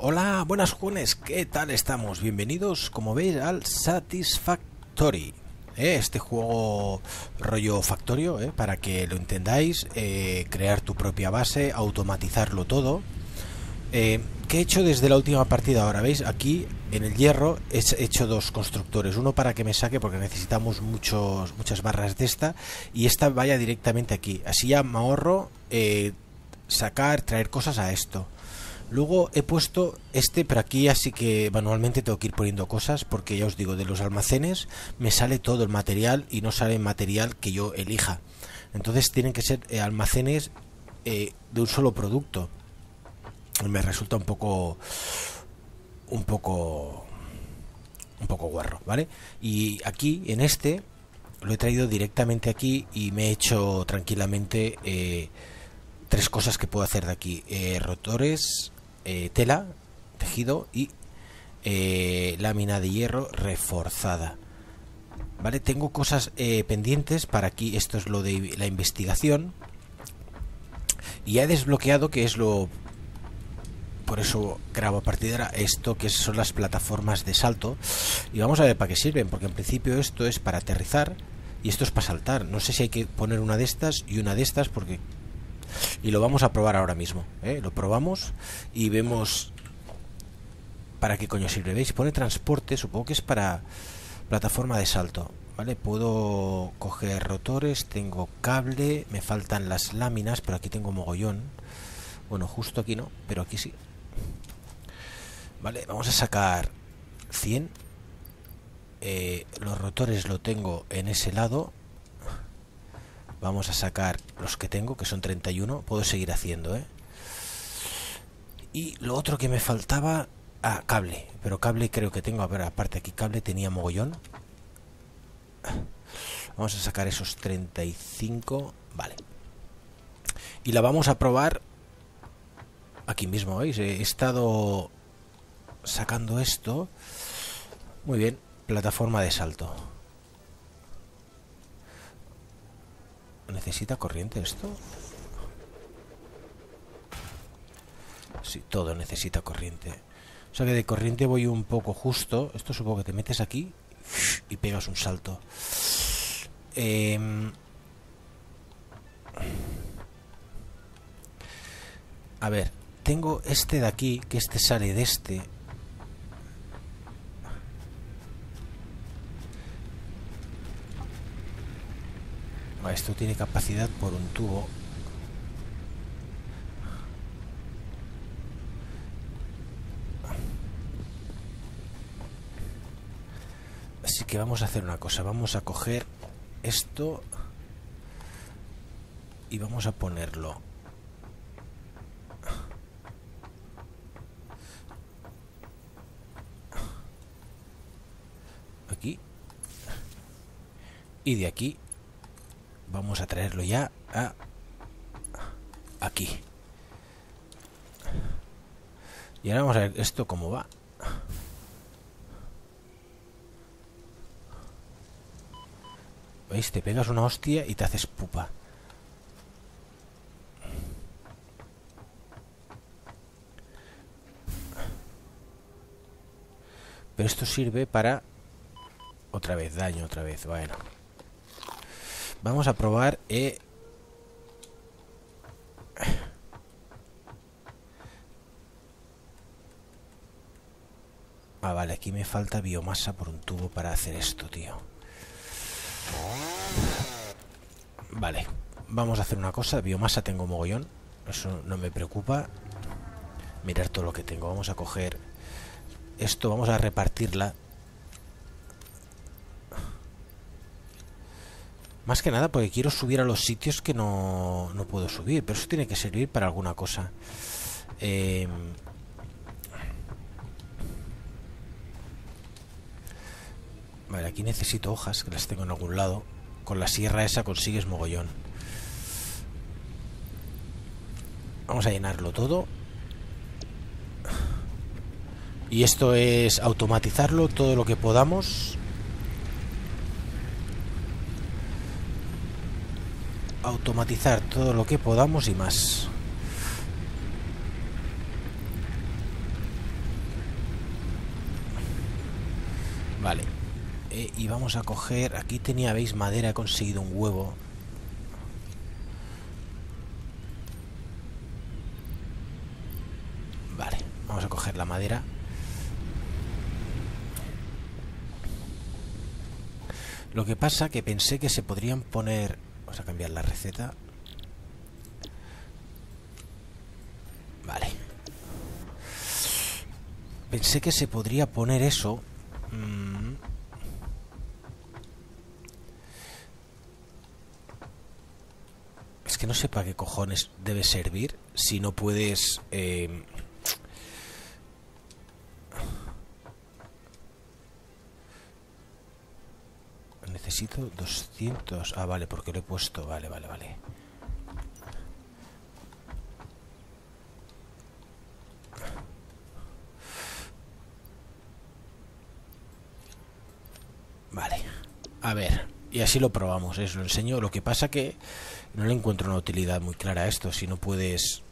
Hola, buenas jóvenes, ¿qué tal estamos? Bienvenidos, como veis, al Satisfactory. ¿eh? Este juego rollo factorio, ¿eh? para que lo entendáis, eh, crear tu propia base, automatizarlo todo. ¿Qué he hecho desde la última partida ahora? ¿Veis? Aquí en el hierro he hecho dos constructores. Uno para que me saque porque necesitamos muchos, muchas barras de esta. Y esta vaya directamente aquí. Así ya me ahorro sacar, traer cosas a esto. Luego he puesto este, pero aquí así que manualmente tengo que ir poniendo cosas porque ya os digo, de los almacenes me sale todo el material y no sale material que yo elija. Entonces tienen que ser eh, almacenes eh, de un solo producto. Me resulta un poco un poco un poco guarro, ¿vale? Y aquí en este lo he traído directamente aquí y me he hecho tranquilamente eh, tres cosas que puedo hacer de aquí. rotores, eh, tela, tejido y eh, lámina de hierro reforzada. Vale, tengo cosas eh, pendientes para aquí. Esto es lo de la investigación. Y he desbloqueado, que es lo... Por eso grabo a partir de ahora esto, que son las plataformas de salto. Y vamos a ver para qué sirven, porque en principio esto es para aterrizar y esto es para saltar. No sé si hay que poner una de estas y una de estas, porque y lo vamos a probar ahora mismo. ¿eh? Lo probamos y vemos para qué coño sirve. ¿Veis? Pone transporte, supongo que es para plataforma de salto. ¿Vale? Puedo coger rotores, tengo cable, me faltan las láminas, pero aquí tengo mogollón. Bueno, justo aquí no, pero aquí sí. Vale, vamos a sacar 100. Eh, los rotores lo tengo en ese lado Vamos a sacar los que tengo, que son 31. Puedo seguir haciendo, ¿eh? Y lo otro que me faltaba... Ah, cable. Pero cable creo que tengo. A ver, aparte aquí cable tenía mogollón. Vamos a sacar esos 35. Vale. Y la vamos a probar aquí mismo, ¿veis? He estado sacando esto. Muy bien. Plataforma de salto. ¿Necesita corriente esto? Sí, todo necesita corriente. O sea que de corriente voy un poco justo. Esto supongo que te metes aquí y pegas un salto. Em, a ver, tengo este de aquí, que este sale de este. esto tiene capacidad por un tubo. Así que vamos a hacer una cosa vamos a coger esto y vamos a ponerlo. Aquí. Y de aquí vamos a traerlo ya a aquí y ahora vamos a ver esto cómo va ¿Veis? Te pegas una hostia y te haces pupa. Pero esto sirve para... Otra vez, daño, otra vez, bueno. Vamos a probar... Eh... Ah, vale, aquí me falta biomasa por un tubo para hacer esto, tío. Vale, vamos a hacer una cosa. Biomasa tengo mogollón. Eso no me preocupa. Mirar todo lo que tengo. Vamos a coger esto, vamos a repartirla Más que nada porque quiero subir a los sitios que no, no puedo subir, pero eso tiene que servir para alguna cosa. Em, vale, aquí necesito hojas, que las tengo en algún lado. Con la sierra esa consigues mogollón. Vamos a llenarlo todo. Y esto es automatizarlo todo lo que podamos. automatizar todo lo que podamos y más. Vale. Eh, y vamos a coger... Aquí tenía, veis, madera. He conseguido un huevo. Vale. Vamos a coger la madera. Lo que pasa que pensé que se podrían poner Vamos a cambiar la receta. Vale. Pensé que se podría poner eso. Mm. Es que no sé para qué cojones debe servir si no puedes... Eh, necesito 200. Ah, vale, porque lo he puesto. Vale, vale, vale. Vale. A ver. Y así lo probamos, eso lo enseño. Lo que pasa que no le encuentro una utilidad muy clara a esto. Si no puedes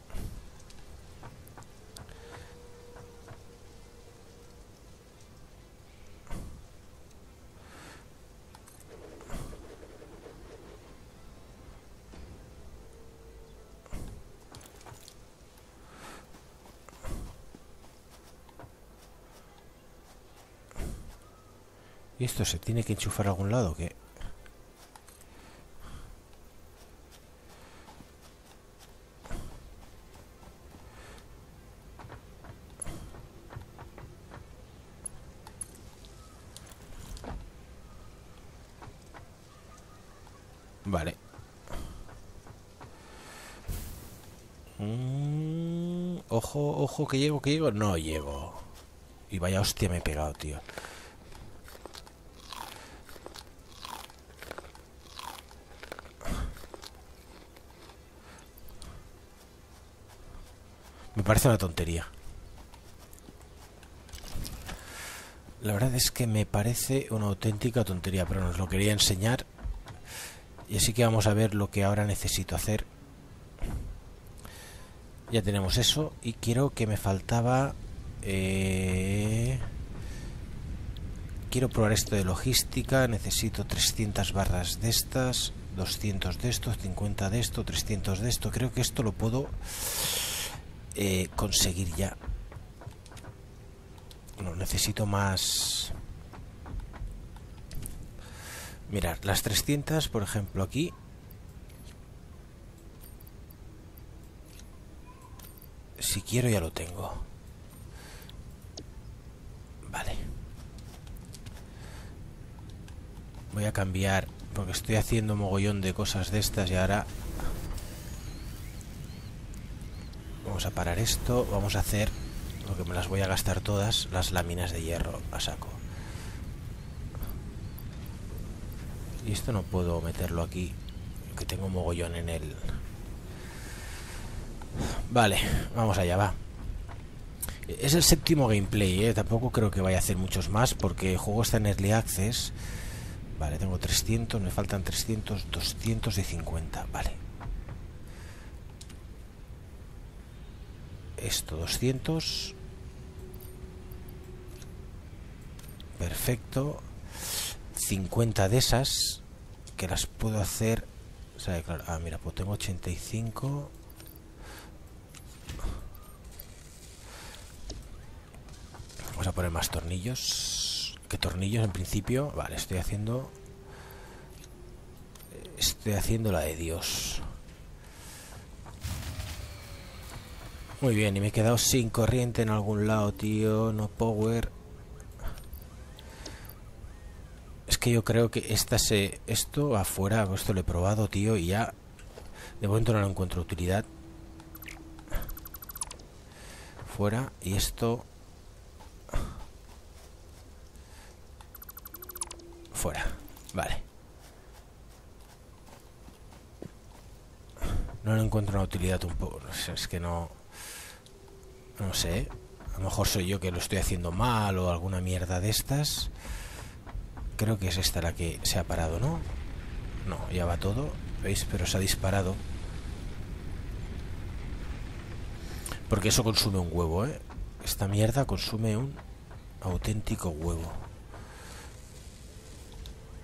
esto se tiene que enchufar a algún lado? que Vale. Mm, ojo, ojo, que llego, que llego. No llego. Y vaya hostia me he pegado, tío. Parece una tontería. La verdad es que me parece una auténtica tontería, pero nos lo quería enseñar. Y así que vamos a ver lo que ahora necesito hacer. Ya tenemos eso. Y quiero que me faltaba... Eh, quiero probar esto de logística. Necesito 300 barras de estas. 200 de estos, 50 de esto, 300 de esto. Creo que esto lo puedo eh, conseguir ya. No, necesito más... Mirar, las 300, por ejemplo, aquí... Si quiero ya lo tengo. Vale. Voy a cambiar, porque estoy haciendo mogollón de cosas de estas y ahora Vamos a parar esto. Vamos a hacer, lo que me las voy a gastar todas, las láminas de hierro a saco. Y esto no puedo meterlo aquí, que tengo mogollón en el... Vale, vamos allá, va. Es el séptimo gameplay, ¿eh? tampoco creo que vaya a hacer muchos más porque el juego está en Early Access. Vale, tengo 300, me faltan 300, 250, vale. Esto 200 perfecto. 50 de esas que las puedo hacer ah mira pues tengo 85 vamos a poner más tornillos. Que tornillos en principio vale estoy haciendo estoy haciendo la de Dios Muy bien, y me he quedado sin corriente en algún lado, tío. No power. Es que yo creo que esta se... Esto afuera, esto lo he probado, tío, y ya... De momento no lo encuentro utilidad. Fuera. Y esto... Fuera. Vale. No lo encuentro una utilidad un poco. Es que no... No sé. A lo mejor soy yo que lo estoy haciendo mal o alguna mierda de estas. Creo que es esta la que se ha parado, ¿no? No, ya va todo. ¿Veis? Pero se ha disparado. Porque eso consume un huevo, ¿eh? Esta mierda consume un auténtico huevo.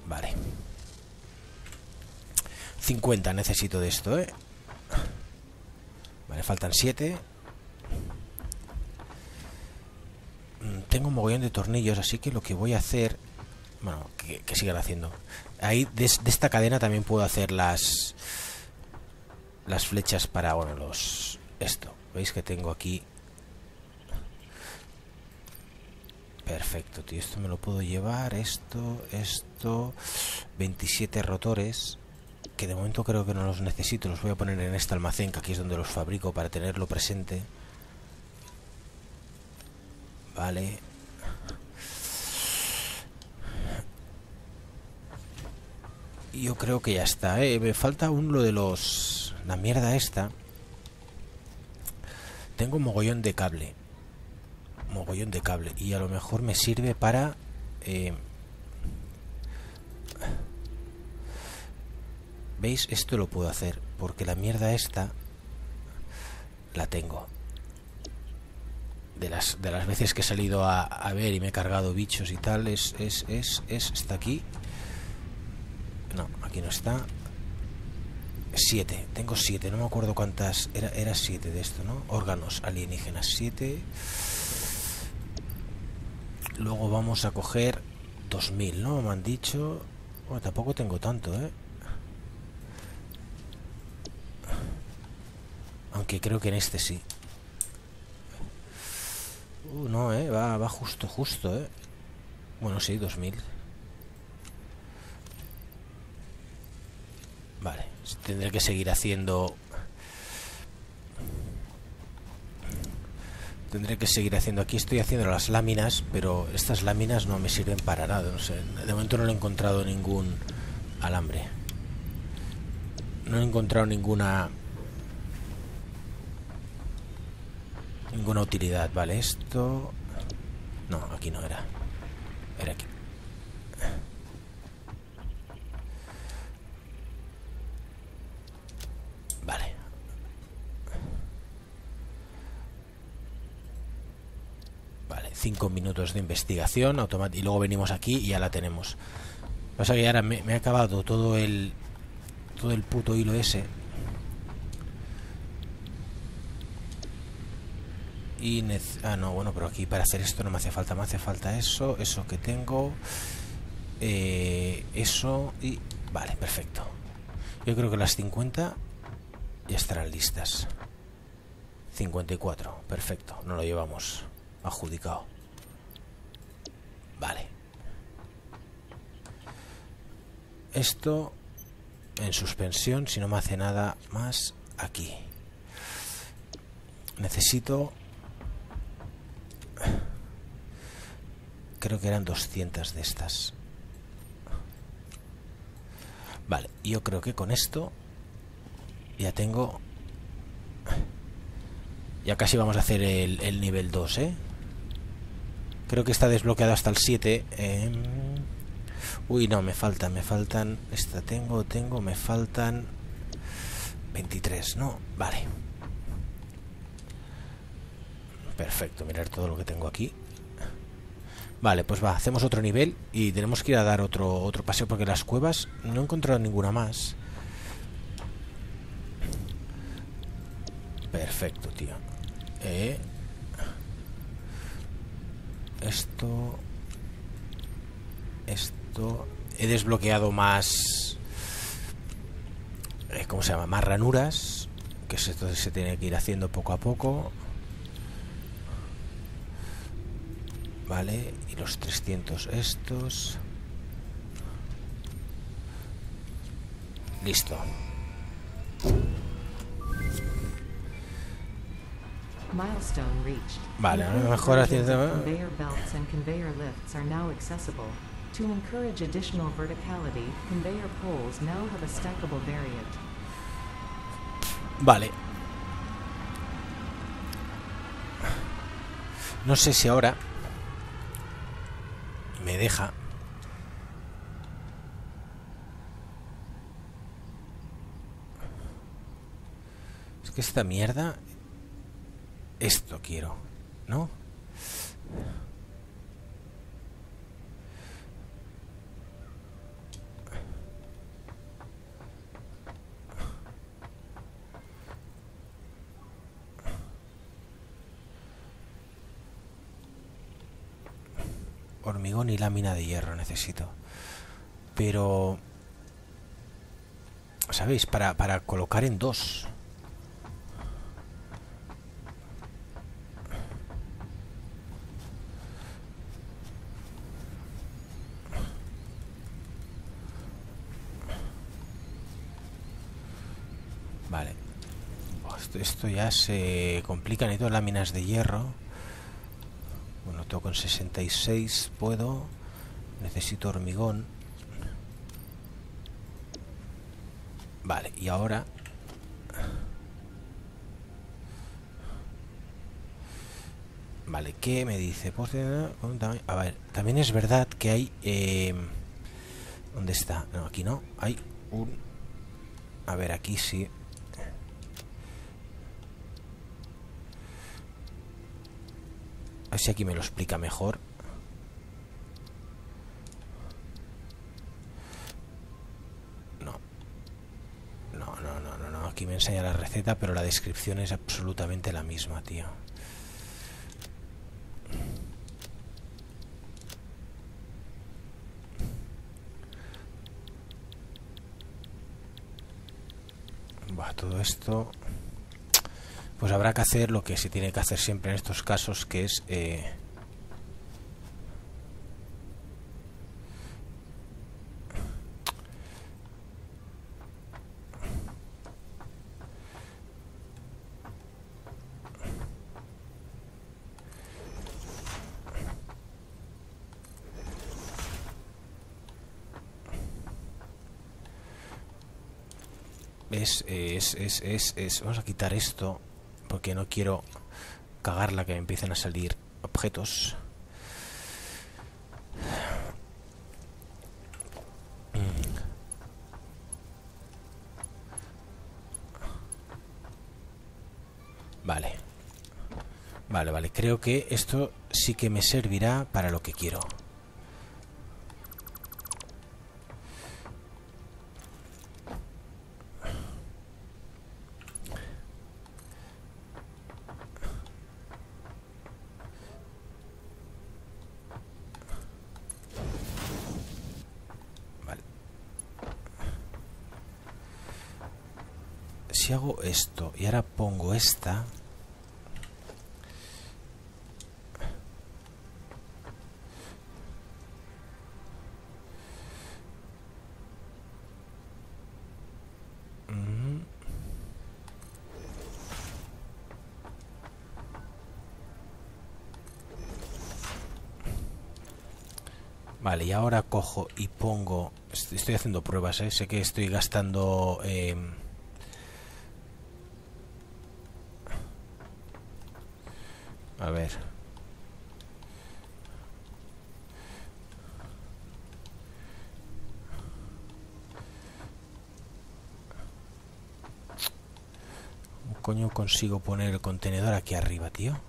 Vale. 50 necesito de esto, ¿eh? Vale, faltan 7. Mm, tengo un mogollón de tornillos, así que lo que voy a hacer... Bueno, que, sigan haciendo. Ahí, de, de, esta cadena también puedo hacer las... Las flechas para, bueno, los... Esto. ¿Veis que tengo aquí Perfecto, tío. Esto me lo puedo llevar. Esto, esto. 27 rotores. Que de momento creo que no los necesito. Los voy a poner en este almacén, que aquí es donde los fabrico para tenerlo presente. Vale. Yo creo que ya está, ¿eh? Me falta uno de los... La mierda esta. Tengo un mogollón de cable mogollón de cable y a lo mejor me sirve para eh, veis esto lo puedo hacer porque la mierda esta la tengo de las de las veces que he salido a, a ver y me he cargado bichos y tal es es es es está aquí no aquí no está siete tengo siete no me acuerdo cuántas era era siete de esto no órganos alienígenas siete Luego vamos a coger 2000, ¿no? Me han dicho... Bueno, tampoco tengo tanto, ¿eh? Aunque creo que en este sí. Uh, no, ¿eh? Va, va justo, justo, ¿eh? Bueno, sí, 2000. Vale. Tendré que seguir haciendo tendré que seguir haciendo. Aquí estoy haciendo las láminas, pero estas láminas no me sirven para nada. No sé, de momento no he encontrado ningún alambre. No he encontrado ninguna ninguna utilidad. Vale, esto... No, aquí no era. Era aquí. Cinco minutos de investigación y luego venimos aquí y ya la tenemos. Pasa que ahora me, me ha acabado todo el todo el puto hilo ese. Y ah, no, bueno, pero aquí para hacer esto no me hace falta, me hace falta eso, eso que tengo, eh, eso y... Vale, perfecto. Yo creo que las 50 ya estarán listas. 54, perfecto, no lo llevamos adjudicado. Vale. Esto en suspensión si no me hace nada más aquí. Necesito... Creo que eran 200 de estas. Vale, yo creo que con esto ya tengo... Ya casi vamos a hacer el, el nivel 2, ¿eh? Creo que está desbloqueado hasta el 7. Em, uy, no, me faltan, me faltan... Esta tengo, tengo, me faltan... 23, ¿no? Vale. Perfecto, mirar todo lo que tengo aquí. Vale, pues va, hacemos otro nivel y tenemos que ir a dar otro, otro paseo porque las cuevas no he encontrado ninguna más. Perfecto, tío. Eh, esto esto he desbloqueado más eh, ¿cómo se llama? más ranuras que esto se tiene que ir haciendo poco a poco vale y los 300 estos listo Milestone reached. Vale, mejor haciendo... Conveyor belts and conveyor lifts are now accessible. To encourage additional verticality, conveyor poles now have a stackable variant. Vale. No sé si ahora deja Es que esta mierda esto quiero, ¿no? Hormigón y lámina de hierro necesito. Pero... ¿Sabéis? Para, para colocar en dos. Vale. Esto, ya se complica. Necesito láminas de hierro. Tengo con 66. Puedo. Necesito hormigón. Vale, y ahora... Vale, ¿qué me dice? A ver, también es verdad que hay... Eh... ¿Dónde está? No, aquí no. Hay un... A ver, aquí sí. A ver si aquí me lo explica mejor. No. No, no, no, no. Aquí me enseña la receta, pero la descripción es absolutamente la misma, tío. Bah, todo esto pues habrá que hacer lo que se tiene que hacer siempre en estos casos que es eh, es, es, es, es, es, vamos a quitar esto porque no quiero cagarla que me empiecen a salir objetos Vale. Vale, vale. Creo que esto sí que me servirá para lo que quiero. Vale. Si hago esto y ahora pongo esta... Mm. Vale, y ahora cojo y pongo... est- Estoy haciendo pruebas, ¿eh? sé que estoy gastando... em, A ver. ¿Cómo coño consigo poner el contenedor aquí arriba, tío?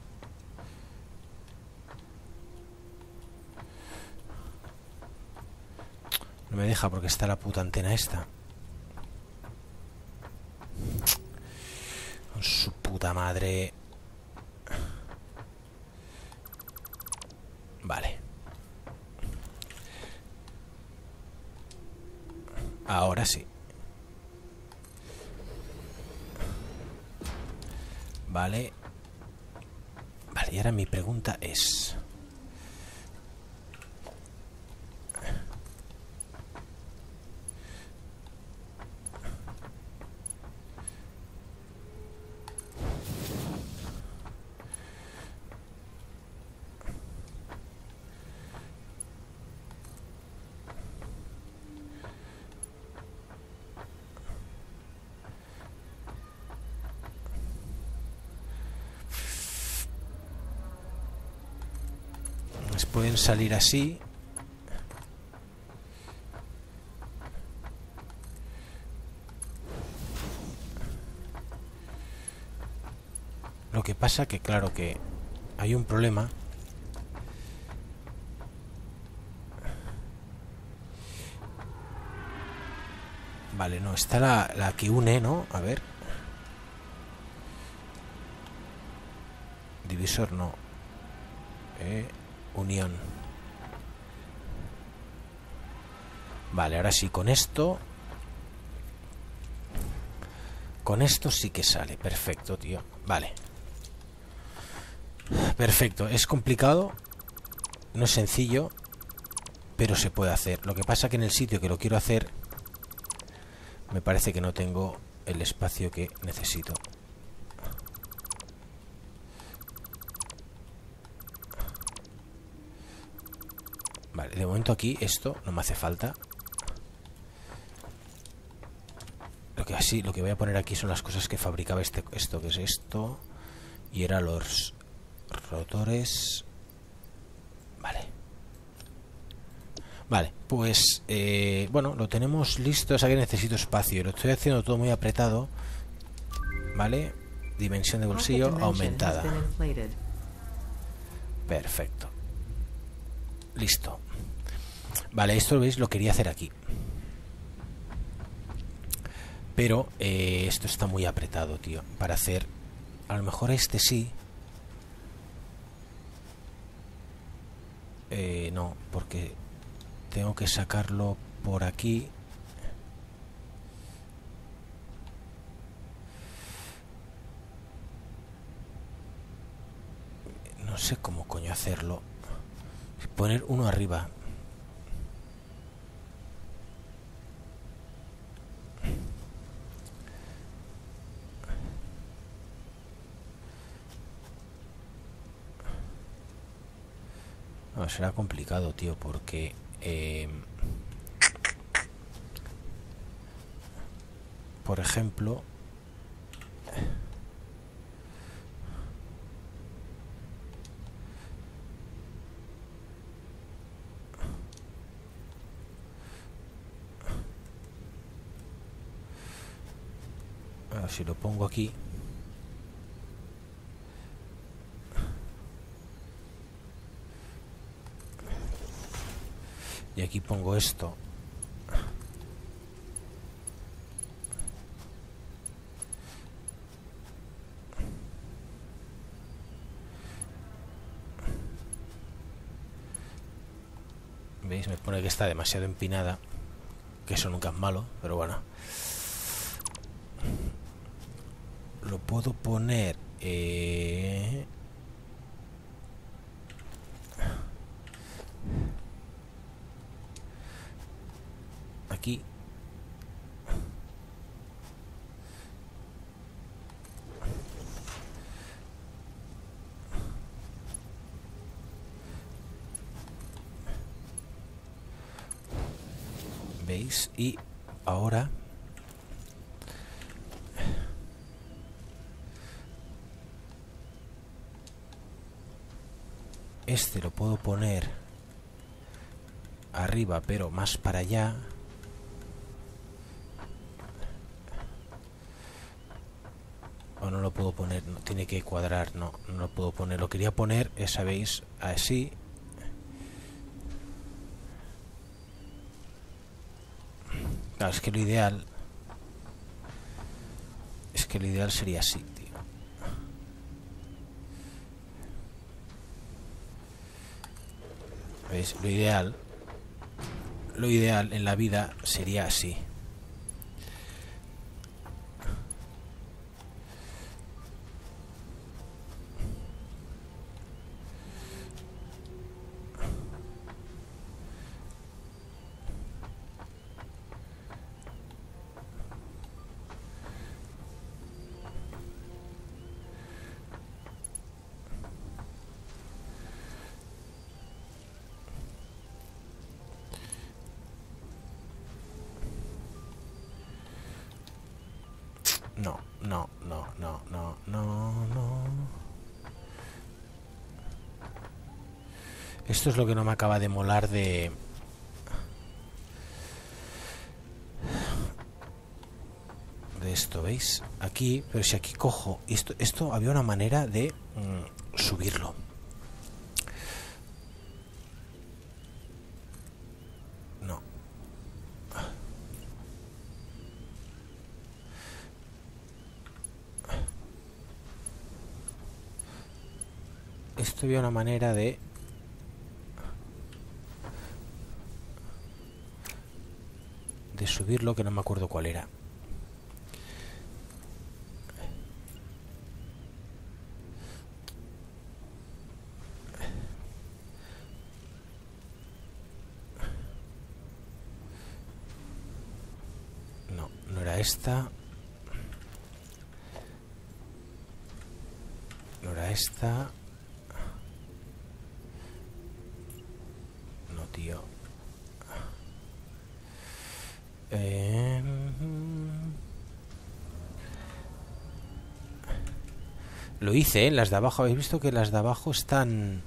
No me deja porque está la puta antena esta. Con su puta madre. Vale. Ahora sí. Vale. Vale, y ahora mi pregunta es... Pues salir así. Lo que pasa que claro que hay un problema. Vale, no, está la, la que une, ¿no? A ver. Divisor no. Eh, unión. Vale, ahora sí, con esto... Con esto sí que sale. Perfecto, tío. Vale. Perfecto. Es complicado. No es sencillo. Pero se puede hacer. Lo que pasa que en el sitio que lo quiero hacer... Me parece que no tengo el espacio que necesito. Momento aquí esto no me hace falta. Lo que así, lo que voy a poner aquí son las cosas que fabricaba este, esto, que es esto. Y era los rotores. Vale. Vale, pues eh, bueno, lo tenemos listo. O sea que necesito espacio. Lo estoy haciendo todo muy apretado. Vale. Dimensión de bolsillo aumentada. Perfecto. Listo. Vale, esto veis lo quería hacer aquí. Pero eh, esto está muy apretado, tío. Para hacer... A lo mejor este sí. Eh, no, porque tengo que sacarlo por aquí. No sé cómo coño hacerlo. Poner uno arriba. No, será complicado, tío, porque... Eh, por ejemplo... Si lo pongo aquí. Y aquí pongo esto. ¿Veis? Me pone que está demasiado empinada. Que eso nunca es malo, pero bueno. Lo puedo poner... Eh... y ahora este lo puedo poner arriba pero más para allá. O no lo puedo poner no tiene que cuadrar no no lo puedo poner. Lo quería poner sabéis así Es que lo ideal... Es que lo ideal sería así, tío. ¿Veis? Lo ideal... Lo ideal en la vida sería así. Esto es lo que no me acaba de molar de... De esto, ¿veis? Aquí, pero si aquí cojo... Esto, esto había una manera de mm, subirlo. No. Esto había una manera de... de subirlo que no me acuerdo cuál era. No, no era esta. No era esta. No, tío. Lo hice, ¿eh? Las de abajo. Habéis visto que las de abajo están...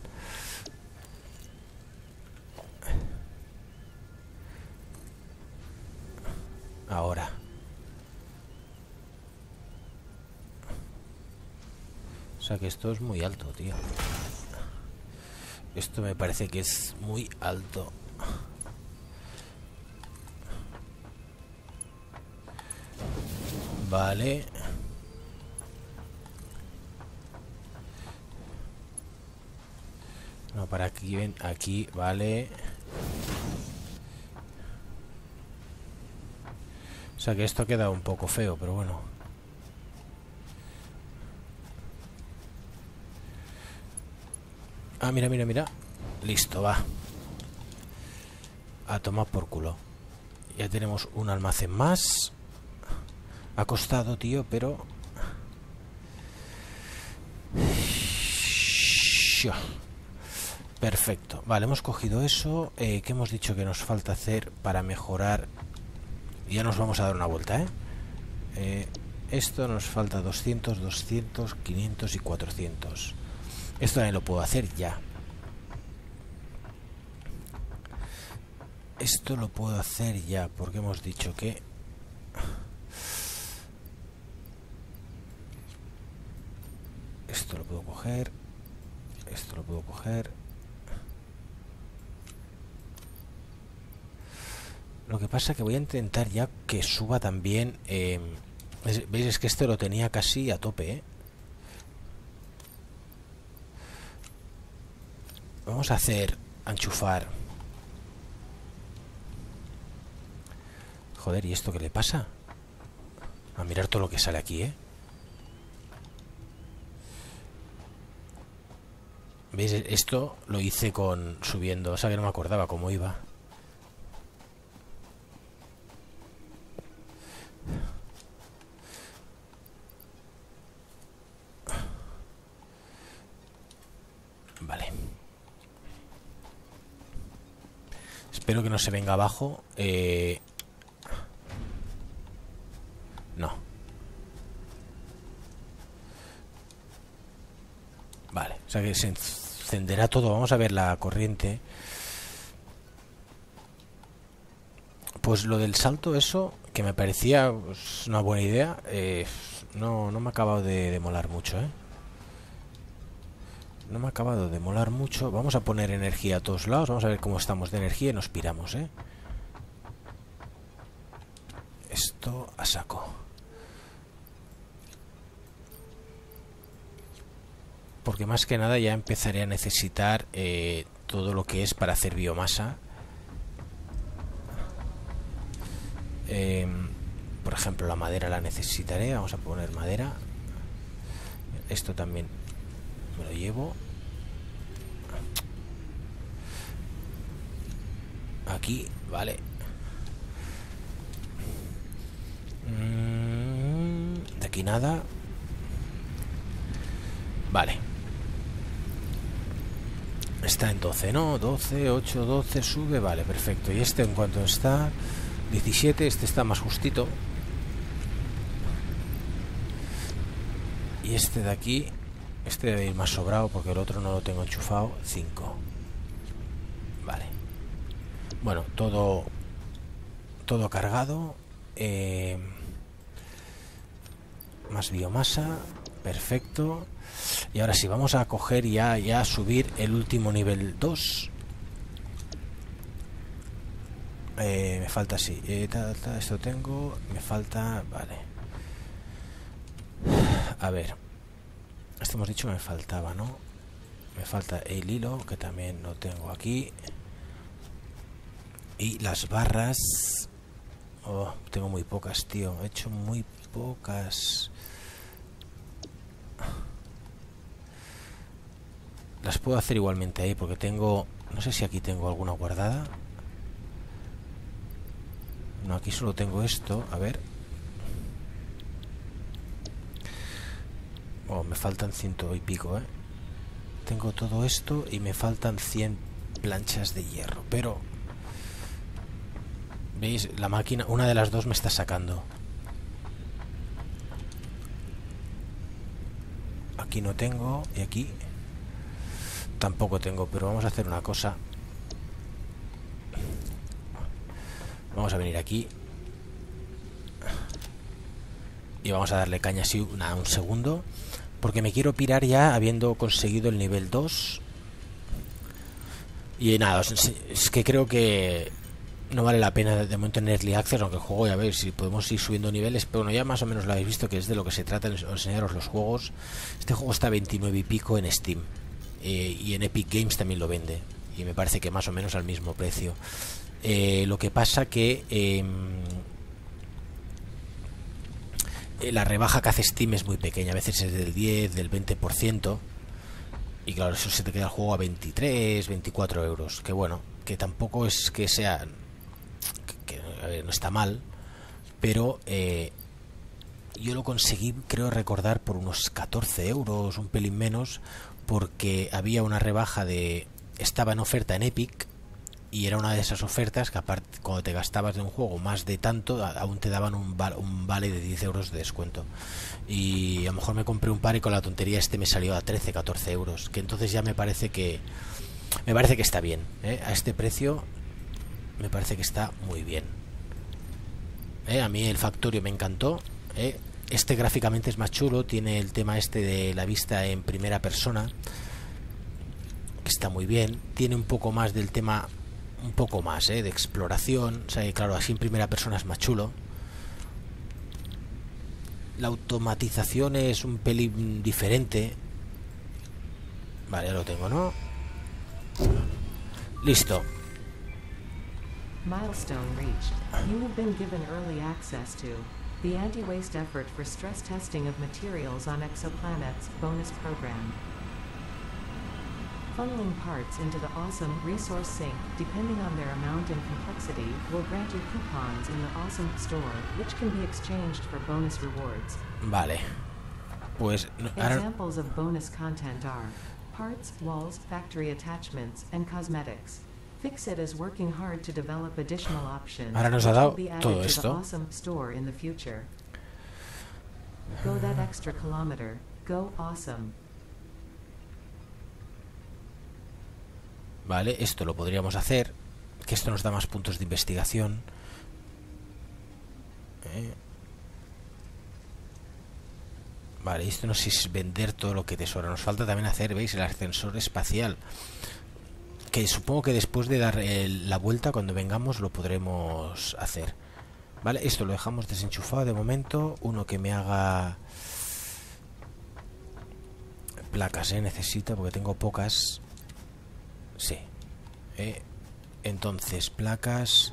Ahora. O sea que esto es muy alto, tío. Esto me parece que es muy alto. Vale. No, para aquí, ven, aquí, vale. O sea que esto ha quedado un poco feo, pero bueno. Ah, mira, mira, mira. Listo, va. A tomar por culo. Ya tenemos un almacén más. Ha costado, tío, pero... Perfecto. Vale, hemos cogido eso. Eh, ¿Qué hemos dicho que nos falta hacer para mejorar? Ya nos vamos a dar una vuelta, ¿eh? eh esto nos falta 200, 200, 500 y 400. Esto también lo puedo hacer ya. Esto lo puedo hacer ya, porque hemos dicho que... Esto lo puedo Esto lo puedo coger. Lo que pasa que voy a intentar ya que suba también... Eh, ¿Veis? Es que este lo tenía casi a tope, ¿eh? Vamos a hacer... Enchufar... Joder, ¿y esto qué le pasa? A mirar todo lo que sale aquí, ¿eh? ¿Veis? Esto lo hice con subiendo, o sea que no me acordaba cómo iba. Vale. Espero que no se venga abajo. Eh... No. Vale, o sea que se encenderá todo. Vamos a ver la corriente. Pues lo del salto, eso, que me parecía pues, una buena idea, eh, no, no me ha acabado de, de molar mucho, ¿eh? No me ha acabado de molar mucho. Vamos a poner energía a todos lados. Vamos a ver cómo estamos de energía y nos piramos, ¿eh? Esto a saco. Porque más que nada ya empezaré a necesitar eh, todo lo que es para hacer biomasa. Eh, por ejemplo, la madera la necesitaré. Vamos a poner madera. Esto también me lo llevo aquí, vale mm, de aquí nada vale está en 12, ¿no? 12, 8, 12, sube, vale, perfecto y este en cuanto está 17, este está más justito y este de aquí este debe ir más sobrado porque el otro no lo tengo enchufado. 5. Vale. Bueno, todo todo cargado. Eh, más biomasa. Perfecto. Y ahora sí, vamos a coger ya a subir el último nivel 2. Eh, me falta así. Eh, esto tengo. Me falta. Vale. A ver. Esto hemos dicho me faltaba, ¿no? Me falta el hilo, que también lo tengo aquí. Y las barras... Oh, tengo muy pocas, tío. He hecho muy pocas. Las puedo hacer igualmente ahí porque tengo... No sé si aquí tengo alguna guardada. No, aquí solo tengo esto. A ver. Oh, me faltan ciento y pico, ¿eh? Tengo todo esto y me faltan 100 planchas de hierro. Pero... ¿Veis? La máquina... Una de las dos me está sacando. Aquí no tengo. Y aquí... Tampoco tengo, pero vamos a hacer una cosa. Vamos a venir aquí. Y vamos a darle caña así una, un segundo. Porque me quiero pirar ya habiendo conseguido el nivel 2. Y nada, es que creo que no vale la pena de momento en Access, aunque el juego ya veis si podemos ir subiendo niveles, pero bueno, ya más o menos lo habéis visto que es de lo que se trata, enseñaros los juegos. Este juego está a 29 y pico en Steam. Eh, y en Epic Games también lo vende. Y me parece que más o menos al mismo precio. Eh, lo que pasa que em, eh, la rebaja que hace Steam es muy pequeña. A veces es del 10 del 20% y claro eso se te queda el juego a 23 24 euros. Que bueno que tampoco es que sea que, no está mal. Pero yo lo conseguí creo recordar por unos 14 euros un pelín menos porque había una rebaja de estaba en oferta en Epic y era una de esas ofertas que aparte cuando te gastabas de un juego más de tanto aún te daban un, vale de 10 euros de descuento y a lo mejor me compré un par y con la tontería este me salió a 13 14 euros que entonces ya me parece que me parece que está bien ¿eh? a este precio me parece que está muy bien ¿Eh? a mí el Factorio me encantó ¿eh? Este gráficamente es más chulo, tiene el tema este de la vista en primera persona, que está muy bien. Tiene un poco más del tema, un poco más, ¿eh? de exploración. O sea, claro, así en primera persona es más chulo. La automatización es un pelín diferente. Vale, ya lo tengo, ¿no? Listo. Milestone reached. You have been given early access to the Anti-Waste Effort for Stress Testing of Materials on Exoplanets bonus program. Funneling parts into the Awesome Resource Sink, depending on their amount and complexity, will grant you coupons in the Awesome Store, which can be exchanged for bonus rewards. Vale. Pues Examples of bonus content are parts, walls, factory attachments, and cosmetics. Fixit is working hard to develop additional options Ahora nos ha dado todo esto. Awesome store in the future. Go that extra kilometer. Go awesome. Vale, esto lo podríamos hacer. Que esto nos da más puntos de investigación. Eh. Vale, esto no sé si es vender todo lo que tesora. Nos falta también hacer, ¿veis? El ascensor espacial que supongo que después de dar la vuelta cuando vengamos lo podremos hacer. Vale esto lo dejamos desenchufado de momento. Uno que me haga placas eh necesito porque tengo pocas. Sí. Eh. entonces placas.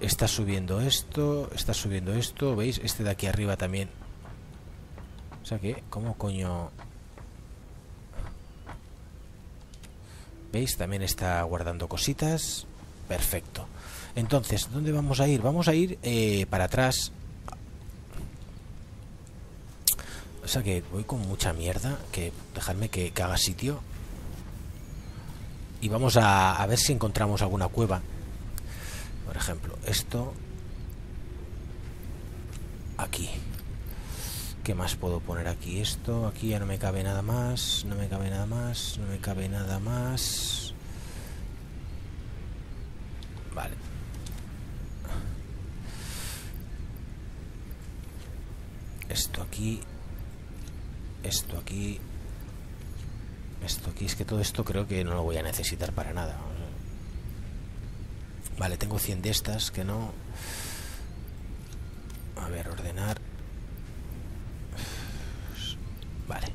Está subiendo esto está subiendo esto veis este de aquí arriba también. O sea que cómo coño ¿Veis? También está guardando cositas. Perfecto. Entonces, ¿dónde vamos a ir? Vamos a ir eh, para atrás. O sea que voy con mucha mierda. Que dejadme que, haga sitio. Y vamos a, a ver si encontramos alguna cueva. Por ejemplo, esto. Aquí. ¿Qué más puedo poner aquí? Esto, aquí ya no me cabe nada más, no me cabe nada más, no me cabe nada más. Vale. Esto aquí, esto aquí, esto aquí, es que todo esto creo que no lo voy a necesitar para nada. Vale, tengo 100 de estas que no... A ver, ordenar. Vale,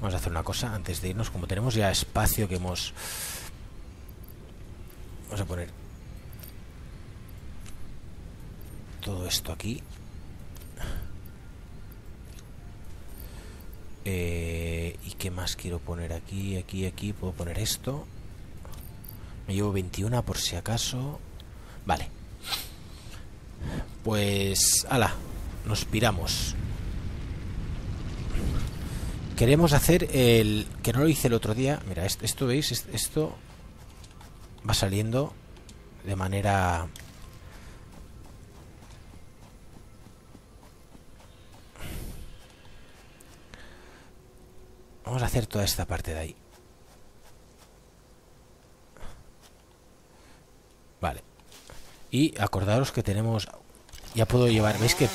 vamos a hacer una cosa antes de irnos. Como tenemos ya espacio que hemos... Vamos a poner... todo esto aquí. Eh, ¿Y qué más quiero poner aquí? Aquí, aquí. Puedo poner esto. Me llevo 21 por si acaso. Vale. Pues, ala, nos piramos. Queremos hacer el... Que no lo hice el otro día. Mira, esto, veis, esto va saliendo de manera... Vamos a hacer toda esta parte de ahí. Vale. Y acordaros que tenemos... Ya puedo llevar... ¿Veis que...?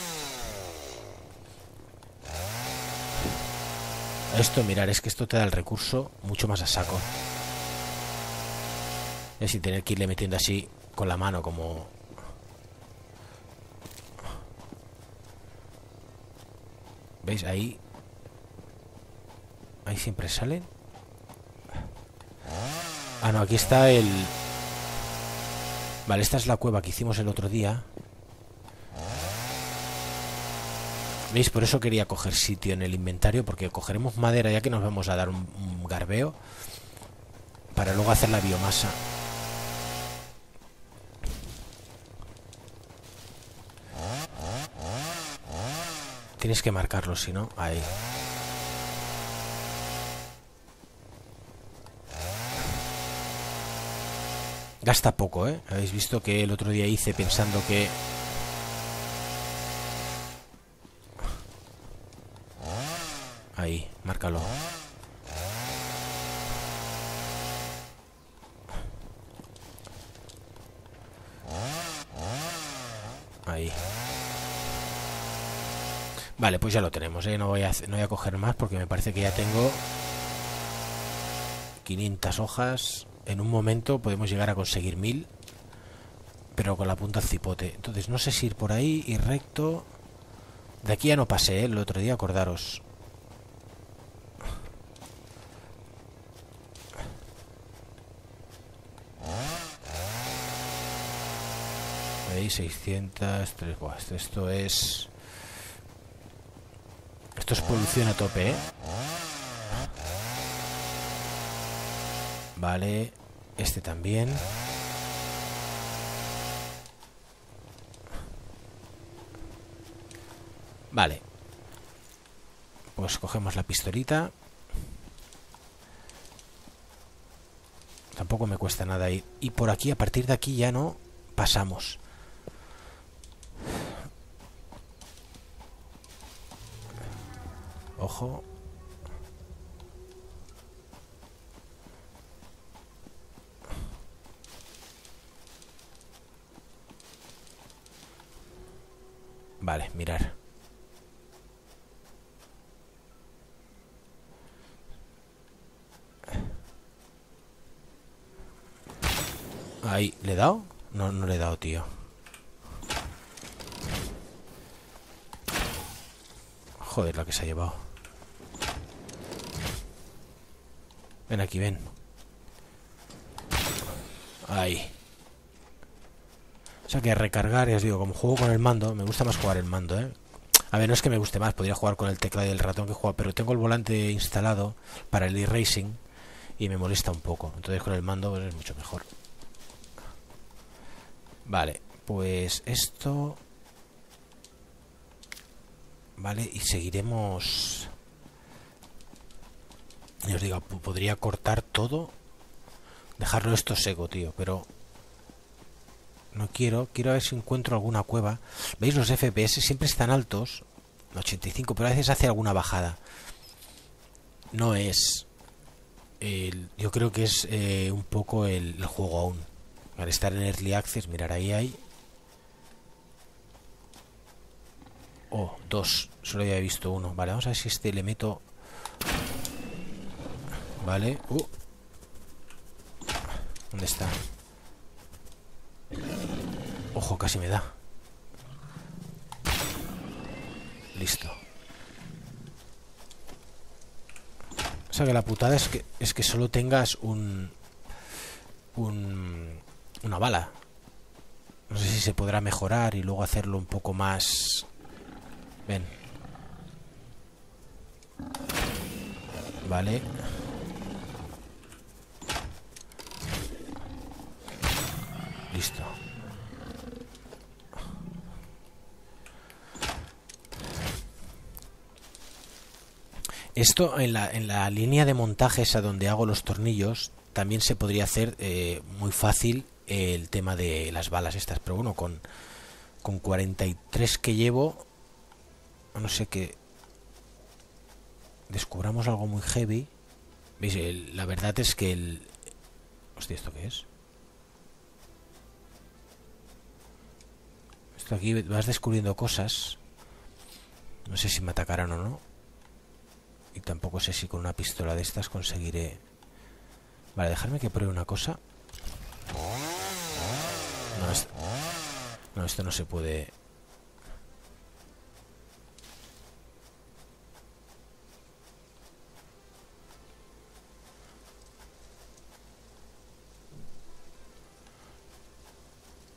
Esto, mirar, es que esto te da el recurso mucho más a saco. Es sin tener que irle metiendo así con la mano como... ¿Veis? Ahí... Ahí siempre salen. Ah, no, aquí está el... Vale, esta es la cueva que hicimos el otro día. ¿Veis? Por eso quería coger sitio en el inventario, porque cogeremos madera ya que nos vamos a dar un, un garbeo para luego hacer la biomasa. Tienes que marcarlo, si no, ahí. Gasta poco, ¿eh? Habéis visto que el otro día hice pensando que... Ahí, márcalo. Ahí. Vale, pues ya lo tenemos, ¿eh? No voy, a, no voy a coger más porque me parece que ya tengo 500 hojas. En un momento podemos llegar a conseguir 1000. Pero con la punta cipote. Entonces no sé si ir por ahí, ir recto. De aquí ya no pasé, ¿eh? El otro día, acordaros. ¿Veis? 600... 3, buah, esto es... Esto es polución a tope, ¿eh? Vale, este también. Vale. Pues cogemos la pistolita. Tampoco me cuesta nada ir. Y por aquí, a partir de aquí ya no pasamos. Vale, mirar. Ahí, ¿le he dado? No, no le he dado, tío. Joder, la que se ha llevado. Ven aquí, ven. Ahí. O sea que recargar, ya os digo, como juego con el mando, me gusta más jugar el mando, ¿eh? A ver, no es que me guste más, podría jugar con el teclado y el ratón que juego, pero tengo el volante instalado para el e-racing y me molesta un poco. Entonces con el mando es mucho mejor. Vale, pues esto... Vale, y seguiremos... Ya os digo, podría cortar todo. Dejarlo esto seco, tío, pero... No quiero, quiero ver si encuentro alguna cueva. ¿Veis? Los FPS siempre están altos. 85, pero a veces hace alguna bajada. No es... Yo creo que es eh, un poco el, juego aún. Al estar en Early Access, mirar, ahí hay... Oh, dos. Solo había visto uno. Vale, vamos a ver si este le meto... Vale. Uh. ¿Dónde está? Ojo, casi me da. Listo. O sea que la putada es que es que solo tengas un un una bala. No sé si se podrá mejorar y luego hacerlo un poco más... Ven. Vale. Listo. Esto en la, en la línea de montajes a donde hago los tornillos también se podría hacer eh, muy fácil el tema de las balas estas, pero bueno, con, con 43 que llevo, no sé qué, descubramos algo muy heavy. ¿Veis? la verdad es que el... Hostia, ¿esto qué es? Esto aquí vas descubriendo cosas. No sé si me atacarán o no. Y tampoco sé si con una pistola de estas conseguiré... Vale, dejarme que pruebe una cosa. No, no, esto no se puede...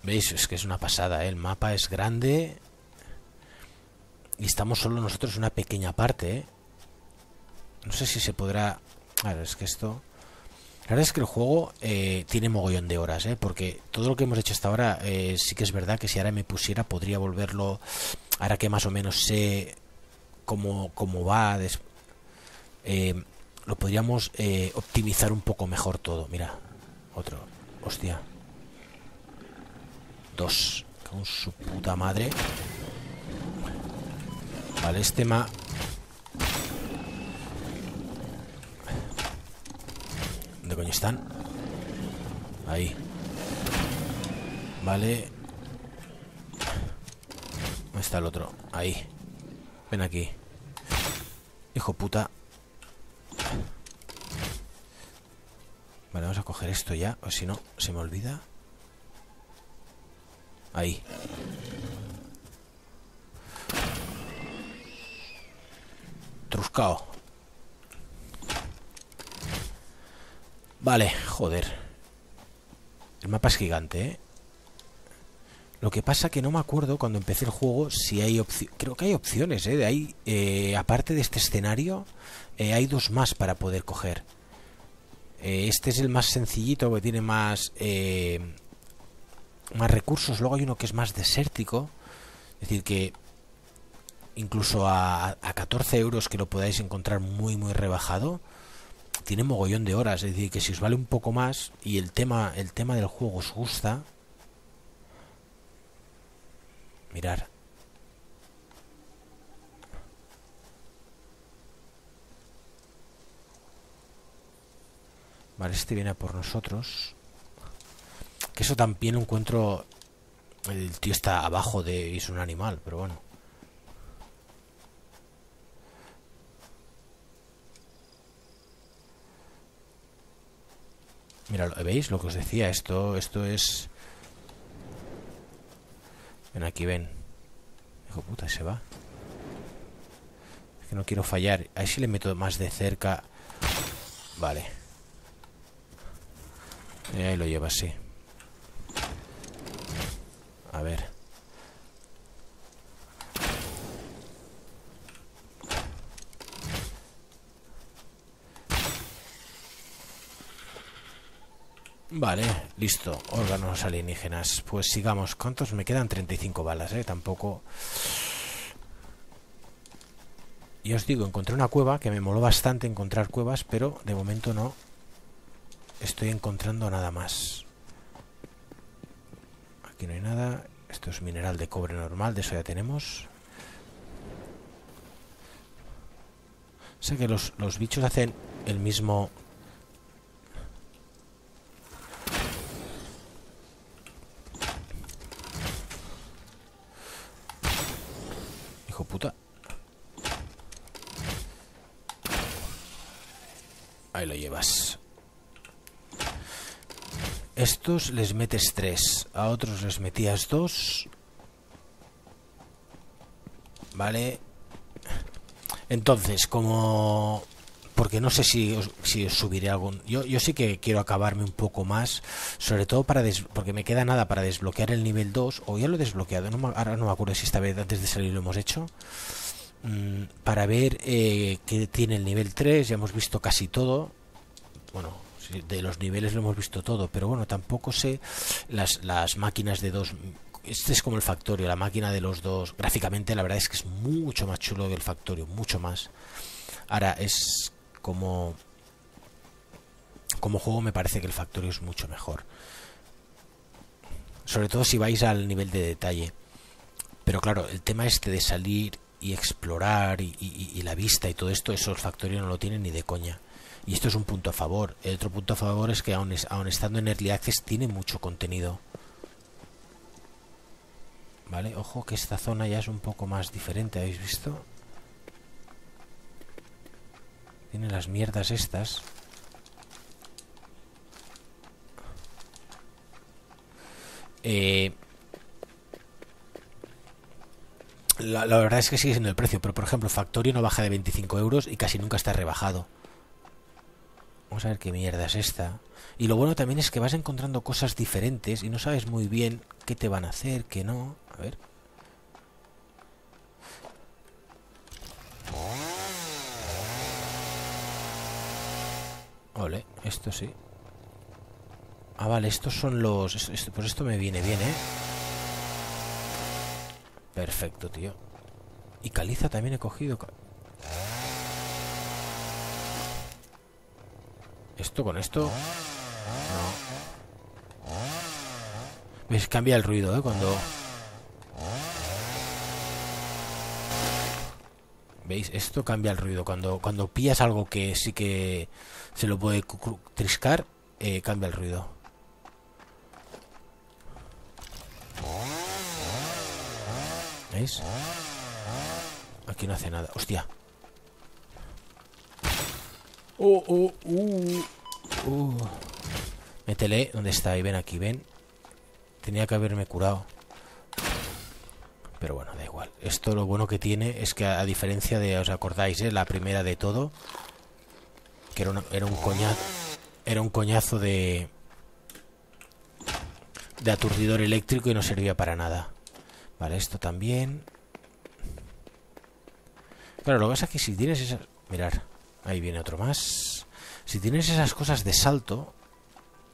¿Veis? Es que es una pasada, ¿eh? El mapa es grande. Y estamos solo nosotros en una pequeña parte, ¿eh? No sé si se podrá... A ver, es que esto... La verdad es que el juego eh, tiene mogollón de horas, ¿eh? Porque todo lo que hemos hecho hasta ahora eh, sí que es verdad que si ahora me pusiera podría volverlo... Ahora que más o menos sé cómo, cómo va... Eh, lo podríamos optimizar un poco mejor todo. Mira, otro. Hostia. Dos. Con su puta madre. Vale, este ma... ¿Dónde coño están? Ahí. Vale. ¿Dónde está el otro? Ahí. Ven aquí. Hijo puta. Vale, vamos a coger esto ya. O si no, se me olvida. Ahí. Truscao. Vale, joder. El mapa es gigante, ¿eh? Lo que pasa que no me acuerdo cuando empecé el juego si hay opciones. Creo que hay opciones, ¿eh? De ahí, eh, aparte de este escenario, eh, hay dos más para poder coger. Eh, este es el más sencillito, que tiene más... Más recursos. Luego hay uno que es más desértico. Es decir, que incluso a, a 14 euros que lo podáis encontrar muy, muy rebajado, tiene mogollón de horas. Es decir, que si os vale un poco más y el tema, el tema del juego os gusta, mirar. Vale, este viene a por nosotros. Que eso también encuentro... El tío está abajo de... Es un animal, pero bueno. Mira, ¿veis lo que os decía? Esto, esto es... Ven aquí, ven. Hijo puta, se va. Es que no quiero fallar. A ver si le meto más de cerca. Vale. Y ahí lo lleva, sí. A ver. Vale, listo. Órganos alienígenas. Pues sigamos. ¿Cuántos? Me quedan 35 balas, ¿eh? Tampoco... Y os digo, encontré una cueva que me moló bastante encontrar cuevas, pero de momento no estoy encontrando nada más. Aquí no hay nada. Esto es mineral de cobre normal, de eso ya tenemos. Sé que los, los bichos hacen el mismo... Hijo puta. Ahí lo llevas. Estos les metes tres, a otros les metías dos. Vale. Entonces, como porque no sé si os, si subiré algún yo, yo sí que quiero acabarme un poco más sobre todo para porque me queda nada para desbloquear el nivel 2 o ya lo he desbloqueado no ahora no me acuerdo si esta vez antes de salir lo hemos hecho mm, para ver eh, qué tiene el nivel 3 ya hemos visto casi todo bueno de los niveles lo hemos visto todo pero bueno tampoco sé las, las máquinas de dos este es como el Factorio, la máquina de los dos. Gráficamente la verdad es que es mucho más chulo que el Factorio, mucho más. Ahora es como como juego me parece que el Factorio es mucho mejor. Sobre todo si vais al nivel de detalle. Pero claro, el tema este de salir y explorar y, la vista y todo esto, eso el Factorio no lo tiene ni de coña. Y esto es un punto a favor. El otro punto a favor es que aun, estando en Early Access tiene mucho contenido. Vale, ojo que esta zona ya es un poco más diferente, ¿habéis visto? Tiene las mierdas estas. Eh, la, verdad es que sigue siendo el precio, pero por ejemplo, Factorio no baja de 25 euros y casi nunca está rebajado. Vamos a ver qué mierda es esta. Y lo bueno también es que vas encontrando cosas diferentes y no sabes muy bien qué te van a hacer, qué no. A ver. Ole, esto sí. Ah, vale, estos son los... pues esto me viene bien, ¿eh? Perfecto, tío. Y caliza también he cogido... Esto con esto... No. ¿Ves? Cambia el ruido, ¿eh? Cuando... ¿Veis? Esto cambia el ruido. Cuando, cuando pillas algo que sí que se lo puede triscar, eh, cambia el ruido. ¿Veis? Aquí no hace nada. ¡Hostia! ¡Oh, oh, uh, uh. Métele. ¿Dónde está? Ahí ven aquí, ven. Tenía que haberme curado. Pero bueno, da igual. Esto lo bueno que tiene es que a, diferencia de, ¿os acordáis? Eh? La primera de todo, que era, era un coñazo, era un coñazo de de aturdidor eléctrico y no servía para nada. Vale, esto también. Claro, lo que pasa es que si tienes esas... Mirar, ahí viene otro más. Si tienes esas cosas de salto,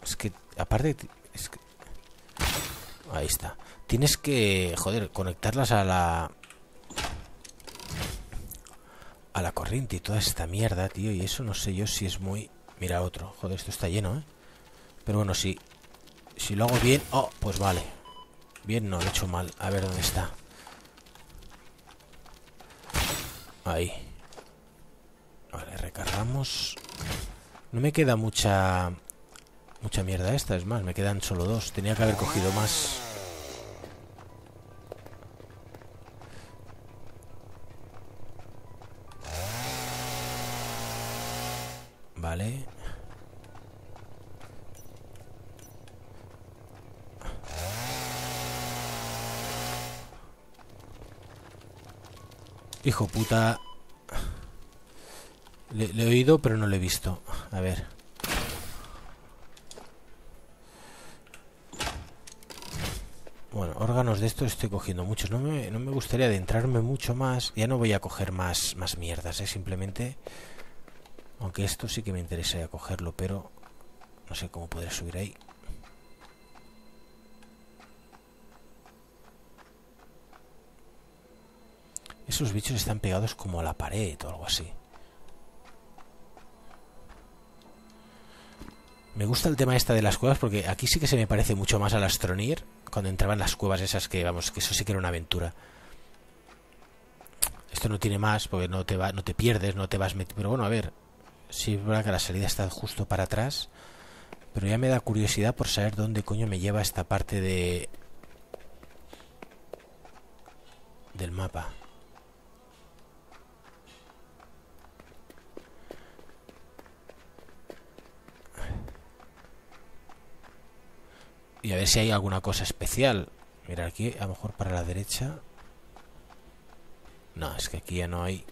es que aparte... Es que... Ahí está. Tienes que, joder, conectarlas a la... A la corriente y toda esta mierda, tío. Y eso no sé yo si es muy... Mira otro. Joder, esto está lleno, ¿eh? Pero bueno, si... Si lo hago bien... Oh, pues vale. Bien, no, lo he hecho mal. A ver dónde está. Ahí. Vale, recargamos. No me queda mucha... Mucha mierda esta, es más, me quedan solo dos. Tenía que haber cogido más... Vale. Hijo puta. Le, he oído, pero no lo he visto. A ver. Bueno, órganos de esto estoy cogiendo muchos. No me, no me gustaría adentrarme mucho más. Ya no voy a coger más, más mierdas, ¿eh? Simplemente aunque esto sí que me interesa cogerlo, pero no sé cómo podré subir ahí. Esos bichos están pegados como a la pared o algo así. Me gusta el tema esta de las cuevas porque aquí sí que se me parece mucho más al Astronir cuando entraba en las cuevas esas que, vamos, que eso sí que era una aventura. Esto no tiene más porque no te va, no te pierdes, no te vas metiendo. Pero bueno, a ver, Sí, es verdad que la salida está justo para atrás. Pero ya me da curiosidad por saber dónde coño me lleva esta parte de... Del mapa. Y a ver si hay alguna cosa especial. Mira, aquí a lo mejor para la derecha. No, es que aquí ya no hay...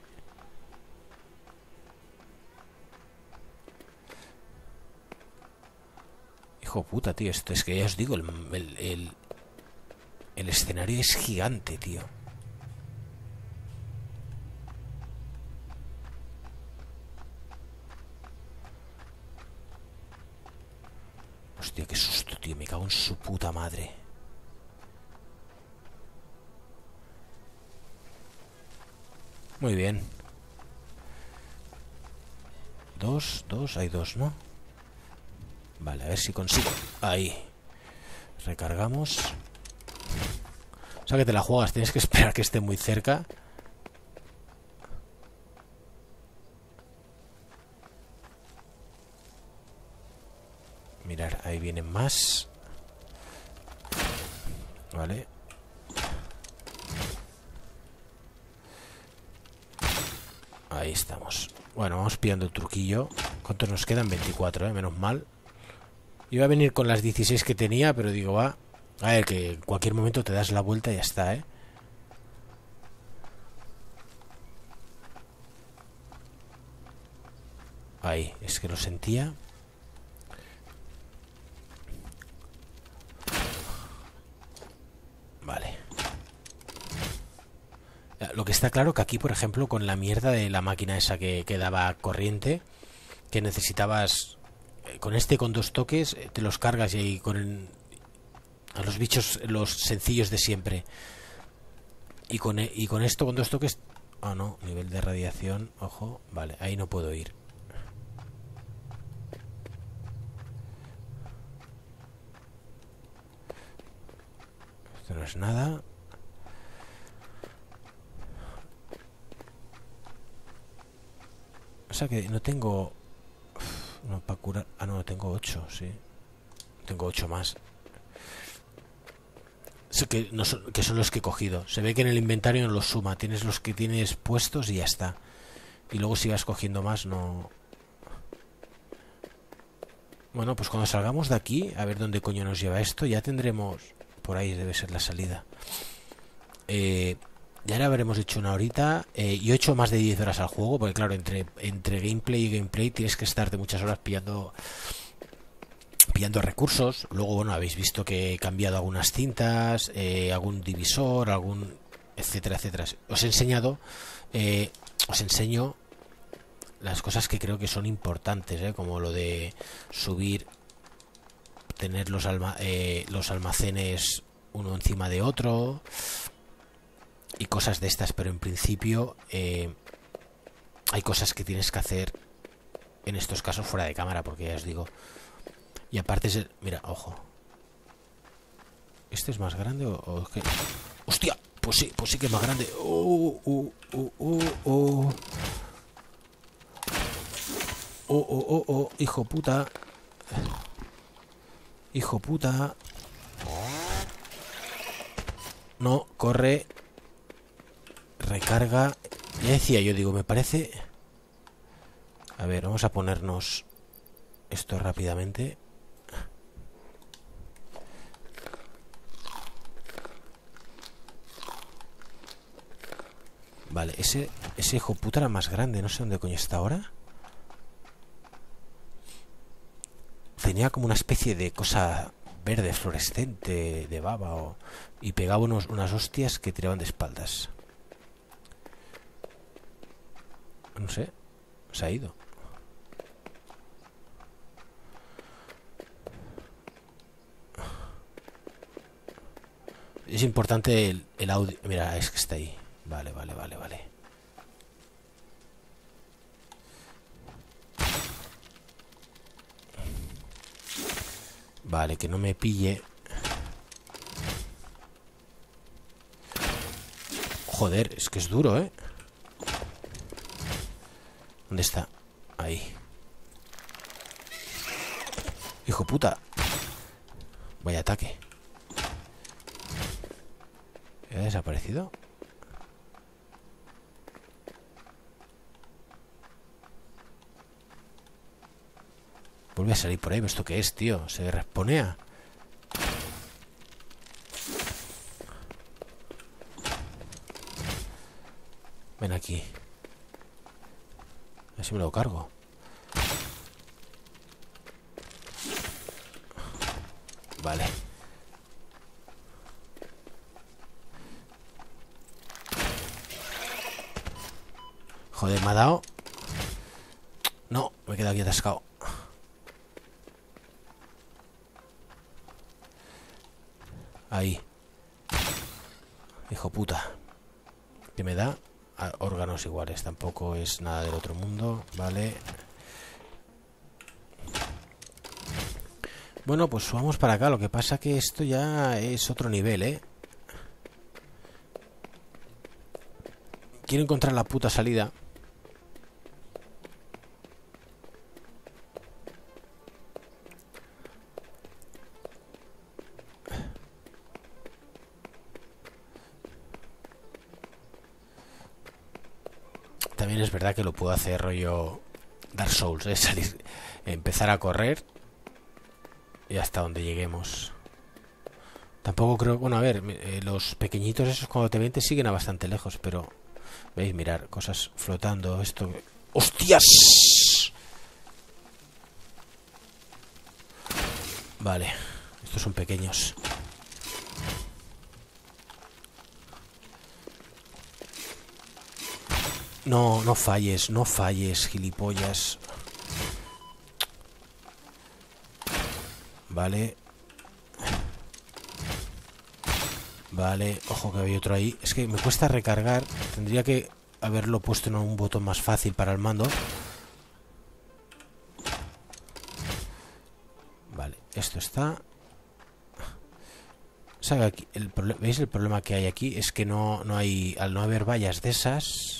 Hijo puta, tío. Esto es que ya os digo, el, el, el escenario es gigante, tío. Hostia, qué susto, tío. Me cago en su puta madre. Muy bien. Dos, dos, hay dos, ¿no? Vale, a ver si consigo. Ahí. Recargamos. O sea que te la juegas, tienes que esperar que esté muy cerca. Mirar, ahí vienen más. Vale. Ahí estamos. Bueno, vamos pillando el truquillo. ¿Cuántos nos quedan? 24, ¿eh? Menos mal. Iba a venir con las 16 que tenía, pero digo, va. A ver, que en cualquier momento te das la vuelta y ya está, ¿eh? Ahí, es que lo sentía. Vale. Lo que está claro que aquí, por ejemplo, con la mierda de la máquina esa que, que daba corriente, que necesitabas eh, con este con dos toques eh, te los cargas y con el, a los bichos los sencillos de siempre y con, e, y con esto con dos toques ah no nivel de radiación ojo vale ahí no puedo ir no es nada o sea que no tengo no, para curar. Ah, no, tengo 8, sí. Tengo 8 más. Sé que, no son, que son los que he cogido. Se ve que en el inventario no los suma. Tienes los que tienes puestos y ya está. Y luego si vas cogiendo más, no. Bueno, pues cuando salgamos de aquí, a ver dónde coño nos lleva esto, ya tendremos. Por ahí debe ser la salida. Eh, ya le habremos hecho una horita. Eh, yo he hecho más de 10 horas al juego, porque claro, entre, entre gameplay y gameplay tienes que estar de muchas horas pillando pillando recursos. Luego, bueno, habéis visto que he cambiado algunas cintas, eh, algún divisor, algún etcétera, etcétera. Os he enseñado, eh, os enseño las cosas que creo que son importantes, como lo de subir, tener los, alma eh, los almacenes uno encima de otro, y cosas de estas, pero en principio eh, hay cosas que tienes que hacer en estos casos fuera de cámara, porque ya os digo. Y aparte es. Mira, ojo. ¿Este es más grande o, o qué? ¡Hostia! Pues sí, pues sí que es más grande. ¡Oh, oh, oh, oh, oh! Oh, oh, oh, oh, hijo puta. Hijo puta. No, corre recarga. Ya decía yo, digo, me parece... A ver, vamos a ponernos esto rápidamente. Vale, ese, ese hijo puta era más grande, no sé dónde coño está ahora. Tenía como una especie de cosa verde fluorescente de baba y pegaba unos, unas hostias que tiraban de espaldas. No sé. Se ha ido. Es importante el audio. Mira, es que está ahí. Vale, vale, vale, vale. Vale, que no me pille. Joder, es que es duro, ¿eh? ¿Dónde está? Ahí. Hijo puta. Vaya ataque. ¿Ha desaparecido? Vuelve a salir por ahí. ¿Esto qué es, tío? Se responea. Ven aquí. Así me lo cargo. Vale. Joder, me ha dado... No, me he quedado aquí atascado. Ahí. Hijo puta. ¿Qué me da? Órganos iguales. Tampoco es nada del otro mundo. Vale. Bueno, pues subamos para acá. Lo que pasa que esto ya es otro nivel, ¿eh? Quiero encontrar la puta salida. Verdad que lo puedo hacer rollo Dark Souls, ¿eh? salir, empezar a correr y hasta donde lleguemos. Tampoco creo, bueno, a ver, eh, los pequeñitos esos cuando te ven te siguen a bastante lejos, pero veis, mirar, cosas flotando, esto... ¡Hostias! Vale, estos son pequeños. No, no falles, no falles, gilipollas. Vale. Vale, ojo que había otro ahí. Es que me cuesta recargar. Tendría que haberlo puesto en un botón más fácil para el mando. Vale, esto está... ¿Sabe aquí? ¿Veis el problema que hay aquí? Es que no, no hay... Al no haber vallas de esas...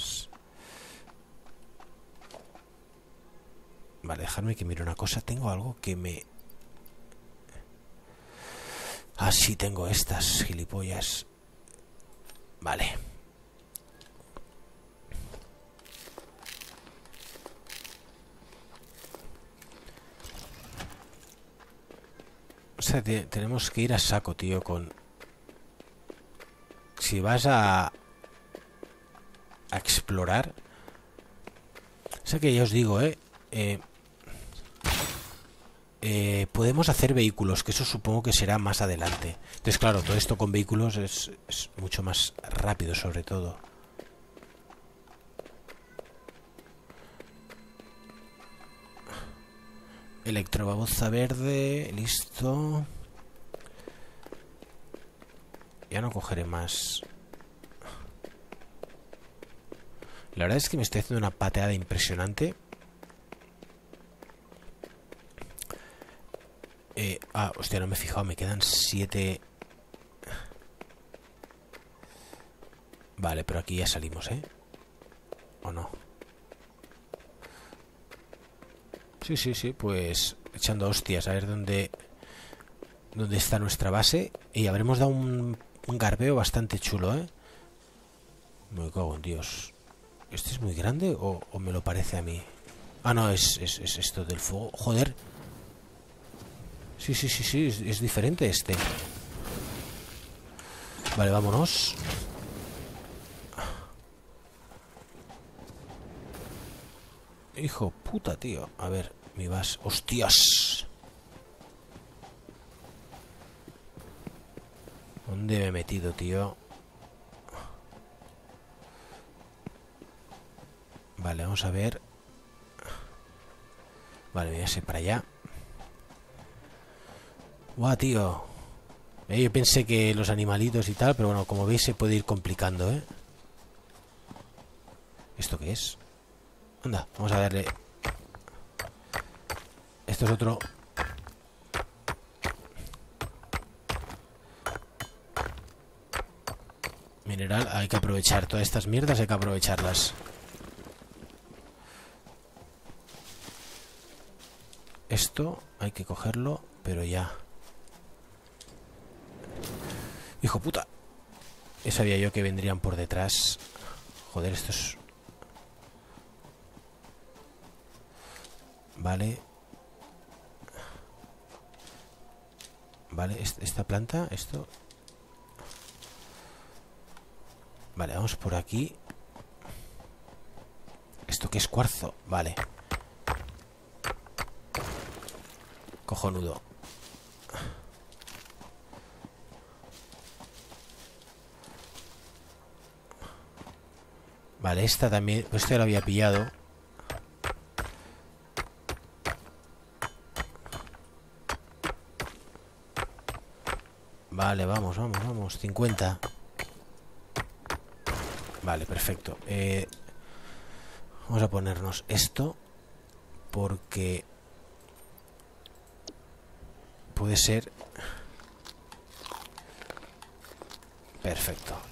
Vale, dejarme que mire una cosa. Tengo algo que me Ah, sí, tengo estas gilipollas. Vale. O sea, tenemos que ir a saco, tío, con... Si vas a... A explorar... O sea que ya os digo, ¿eh? eh eh, podemos hacer vehículos, que eso supongo que será más adelante. Entonces, claro, todo esto con vehículos es, mucho más rápido, sobre todo. Electrobaboza verde, listo. Ya no cogeré más. La verdad es que me estoy haciendo una pateada impresionante. Eh, ah, hostia, no me he fijado, me quedan siete... Vale, pero aquí ya salimos, ¿eh? ¿O no? Sí, sí, sí, pues echando hostias a ver dónde dónde está nuestra base y habremos dado un, garbeo bastante chulo, ¿eh? Me cago en Dios. ¿Este es muy grande o, me lo parece a mí? Ah, no, es, es esto del fuego. Joder, Sí, sí, sí, sí, es, diferente este. Vale, vámonos. Hijo puta, tío. A ver, mi vas. ¡Hostias! ¿Dónde me he metido, tío? Vale, vamos a ver. Vale, voy a ir para allá. Guau, tío. Eh, yo pensé que los animalitos y tal, pero bueno, como veis se puede ir complicando, ¿eh? ¿Esto qué es? Anda, vamos a darle... Esto es otro... Mineral, hay que aprovechar todas estas mierdas, hay que aprovecharlas. Esto hay que cogerlo, pero ya. Hijo puta. Ya sabía yo que vendrían por detrás. Joder, esto es... Vale. Vale, esta planta, esto... Vale, vamos por aquí. ¿Esto qué es cuarzo? Vale. Cojonudo. Vale, esta también... Pues esta la había pillado. Vale, vamos, vamos, vamos. 50. Vale, perfecto. Eh, vamos a ponernos esto. Porque... Puede ser... Perfecto.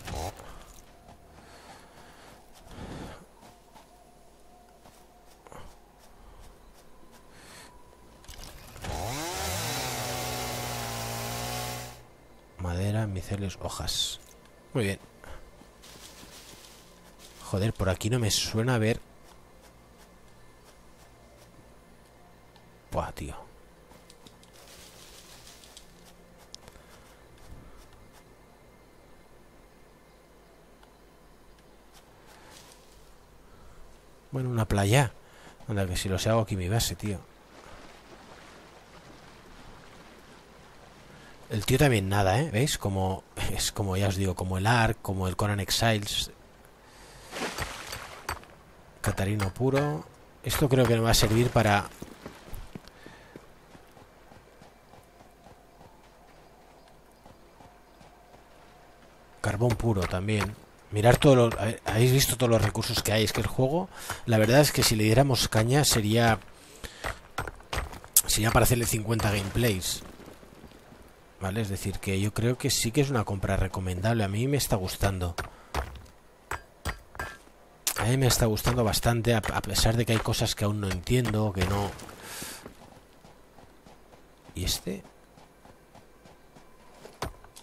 Miceles, hojas. Muy bien. Joder, por aquí no me suena a ver... Buah, tío. Bueno, una playa. Anda, que si lo sé hago aquí mi base, tío. El tío también nada, ¿eh? ¿Veis? Como, es como ya os digo, como el Ark, como el Conan Exiles. Catarino puro. Esto creo que me va a servir para... Carbón puro también. Mirar todos los... Habéis visto todos los recursos que hay. Es que el juego, la verdad es que si le diéramos caña sería... Sería para hacerle 50 gameplays. ¿Vale? Es decir, que yo creo que sí que es una compra recomendable. A mí me está gustando. A mí me está gustando bastante, a, pesar de que hay cosas que aún no entiendo, que no... ¿Y este?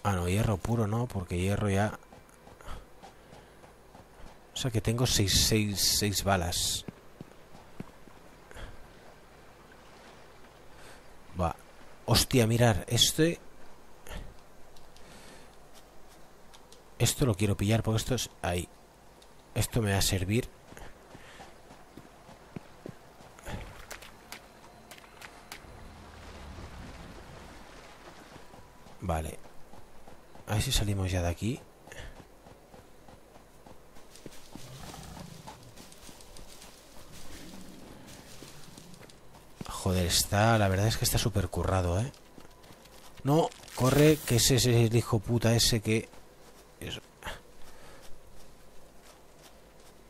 Ah, no, hierro puro no, porque hierro ya... O sea que tengo 6 seis, seis balas. Va. Hostia, mirar, este Esto lo quiero pillar porque esto es ahí. Esto me va a servir. Vale. A ver si salimos ya de aquí. Joder, está... La verdad es que está súper currado, ¿eh? No, corre, que ese es el hijo puta ese que...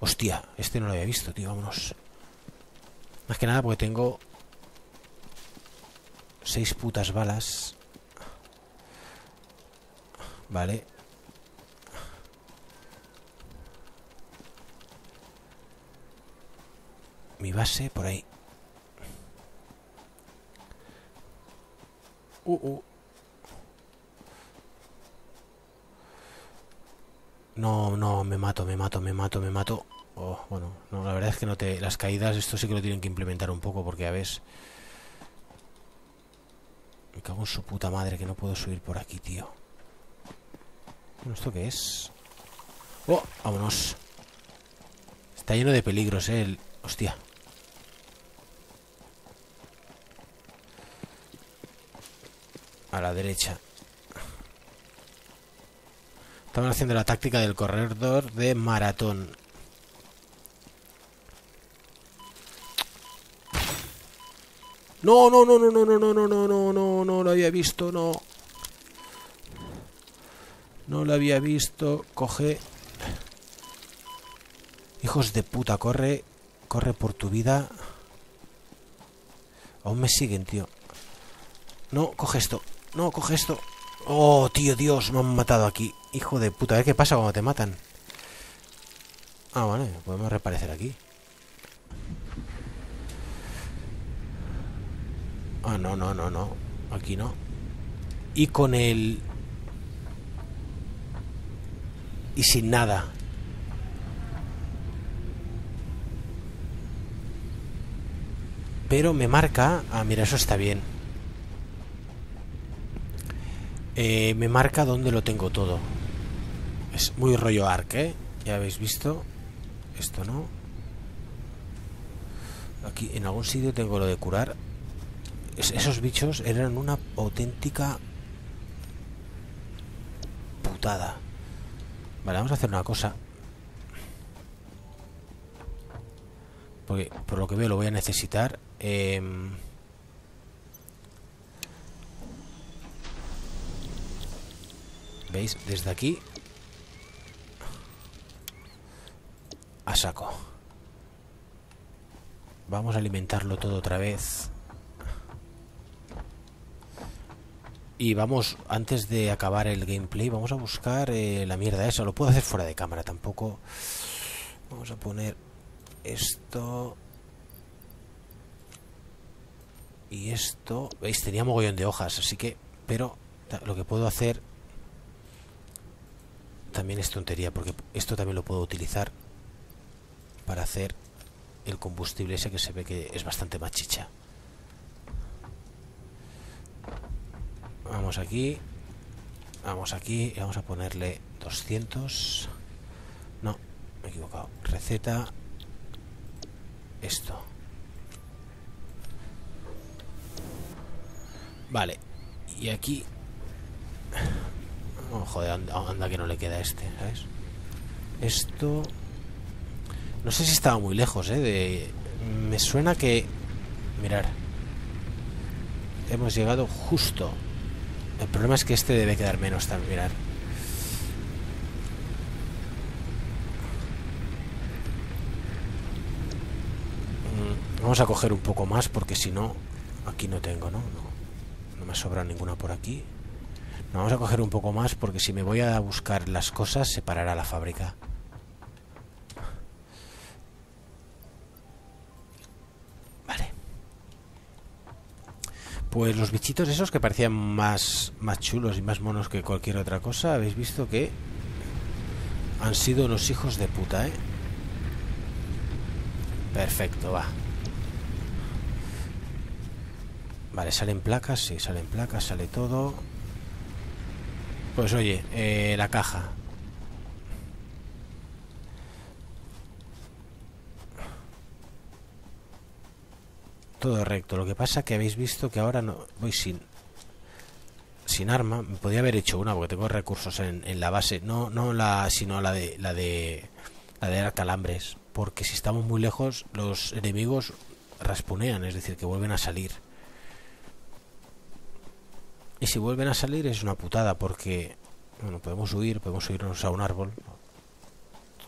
Hostia, este no lo había visto, tío, vámonos. Más que nada porque tengo... Seis putas balas. Vale. Mi base por ahí. Uh, uh. No, no, me mato, me mato, me mato, me mato. Oh, bueno, no, la verdad es que no te... Las caídas, esto sí que lo tienen que implementar un poco, porque a veces... Me cago en su puta madre que no puedo subir por aquí, tío. Bueno, ¿esto qué es? ¡Oh! Vámonos. Está lleno de peligros, eh. El... Hostia. A la derecha. Estaban haciendo la táctica del corredor de maratón. No, no, no, no, no, no, no, no, no, no, no, no lo había visto, no. No lo había visto. Coge. Hijos de puta, corre. Corre por tu vida. Aún me siguen, tío. No, coge esto. No, coge esto. Oh, tío, Dios, me han matado aquí. Hijo de puta, a ver qué pasa cuando te matan. Ah, vale, podemos reaparecer aquí. Ah, no, no, no, no. Aquí no. Y con el... Y sin nada. Pero me marca... Ah, mira, eso está bien. Eh, me marca dónde lo tengo todo. Es muy rollo arc, ¿eh? Ya habéis visto. Esto no. Aquí en algún sitio tengo lo de curar. esos bichos eran una auténtica putada. Vale, vamos a hacer una cosa. Porque por lo que veo lo voy a necesitar. Em, ¿Veis? Desde aquí a saco. Vamos a alimentarlo todo otra vez. Y vamos, antes de acabar el gameplay, vamos a buscar eh, la mierda esa. Lo puedo hacer fuera de cámara tampoco. Vamos a poner esto. Y esto. ¿Veis? Tenía mogollón de hojas, así que... Pero lo que puedo hacer... También es tontería, porque esto también lo puedo utilizar para hacer el combustible ese que se ve que es bastante más chicha. Vamos aquí. Vamos aquí y vamos a ponerle 200. No, me he equivocado. Receta. Esto. Vale. Y aquí... Oh, joder, anda, anda que no le queda este, ¿sabes? Esto... No sé si estaba muy lejos, ¿eh? De... Me suena que... Mirar. Hemos llegado justo el problema es que este debe quedar menos también, mirar. Mm, vamos a coger un poco más porque si no, aquí no tengo, ¿no? No, no me sobra ninguna por aquí. No, vamos a coger un poco más porque si me voy a buscar las cosas se parará la fábrica. Pues los bichitos esos que parecían más, más chulos y más monos que cualquier otra cosa, habéis visto que han sido unos hijos de puta, ¿eh? Perfecto, va. Vale, salen placas, sí, salen placas, sale todo. Pues oye, eh, la caja. Todo recto. Lo que pasa que habéis visto que ahora no voy sin sin arma. Me podía haber hecho una porque tengo recursos en, en la base, no no la sino la de la de la de calambres, porque si estamos muy lejos los enemigos rasponean, es decir, que vuelven a salir. Y si vuelven a salir es una putada porque bueno, podemos huir, podemos subirnos a un árbol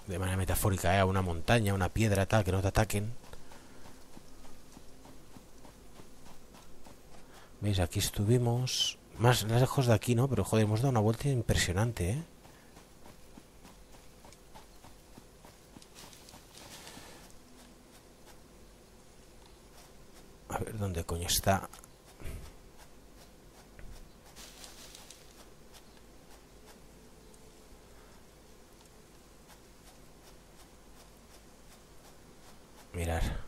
de manera metafórica, ¿eh? a una montaña, a una piedra tal que no te ataquen ¿Veis? Aquí estuvimos... Más lejos de aquí, ¿no? Pero joder, hemos dado una vuelta impresionante, ¿eh? A ver, ¿dónde coño está? Mirar.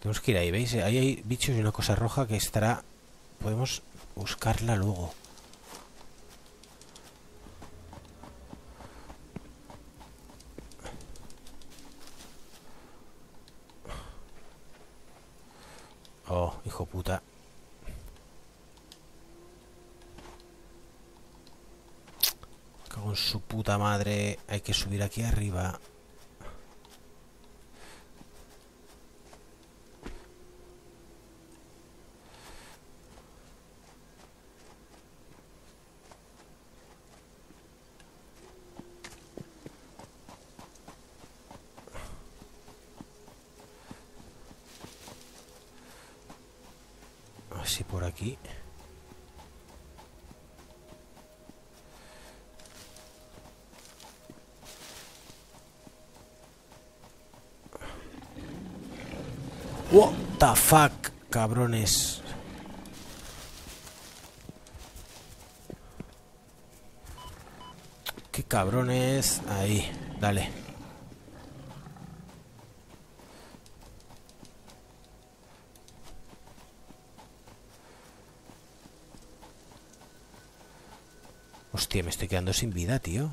Tenemos que ir ahí, ¿veis? Ahí hay bichos y una cosa roja que estará... Podemos buscarla luego. Oh, hijo puta. Cago en su puta madre. Hay que subir aquí arriba. por aquí. What the fuck, cabrones. Qué cabrones. Ahí, dale. Hostia, me estoy quedando sin vida, tío.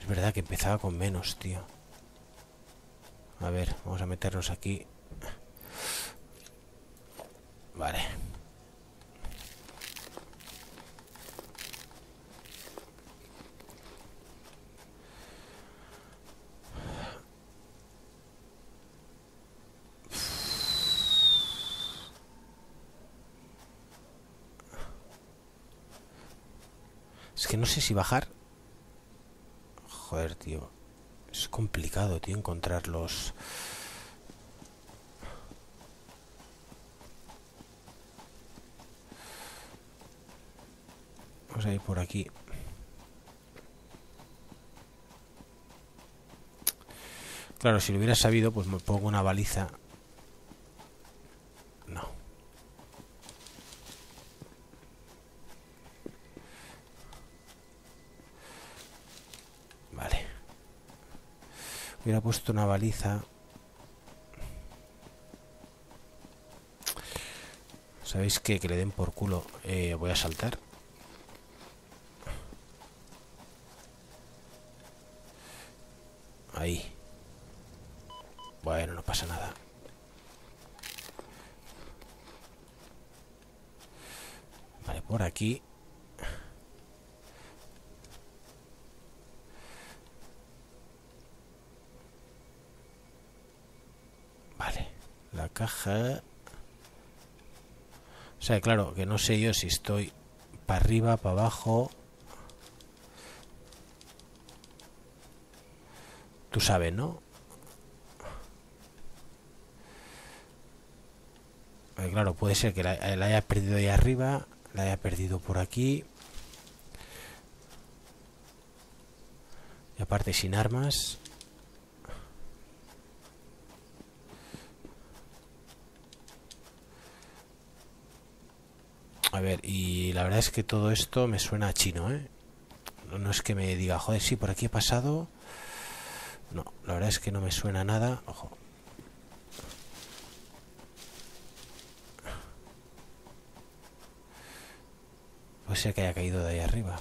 Es verdad que empezaba con menos, tío. A ver, vamos a meternos aquí. Vale. Es que no sé si bajar. Joder, tío. Es complicado, tío, encontrarlos. Vamos a ir por aquí. Claro, si lo hubiera sabido, pues me pongo una baliza. No. Vale. Hubiera puesto una baliza. ¿Sabéis qué? Que le den por culo. Eh, voy a saltar. Ahí. Bueno, no pasa nada. Vale, por aquí. Vale, la caja... O claro, que no sé yo si estoy para arriba, para abajo... Tú sabes, ¿no? claro, puede ser que la, haya perdido ahí arriba, la haya perdido por aquí. Y aparte sin armas. A ver, y la verdad es que todo esto me suena a chino, ¿eh? No es que me diga, joder, sí, por aquí he pasado. No, la verdad es que no me suena nada. Ojo, Puede ser que haya caído de ahí arriba.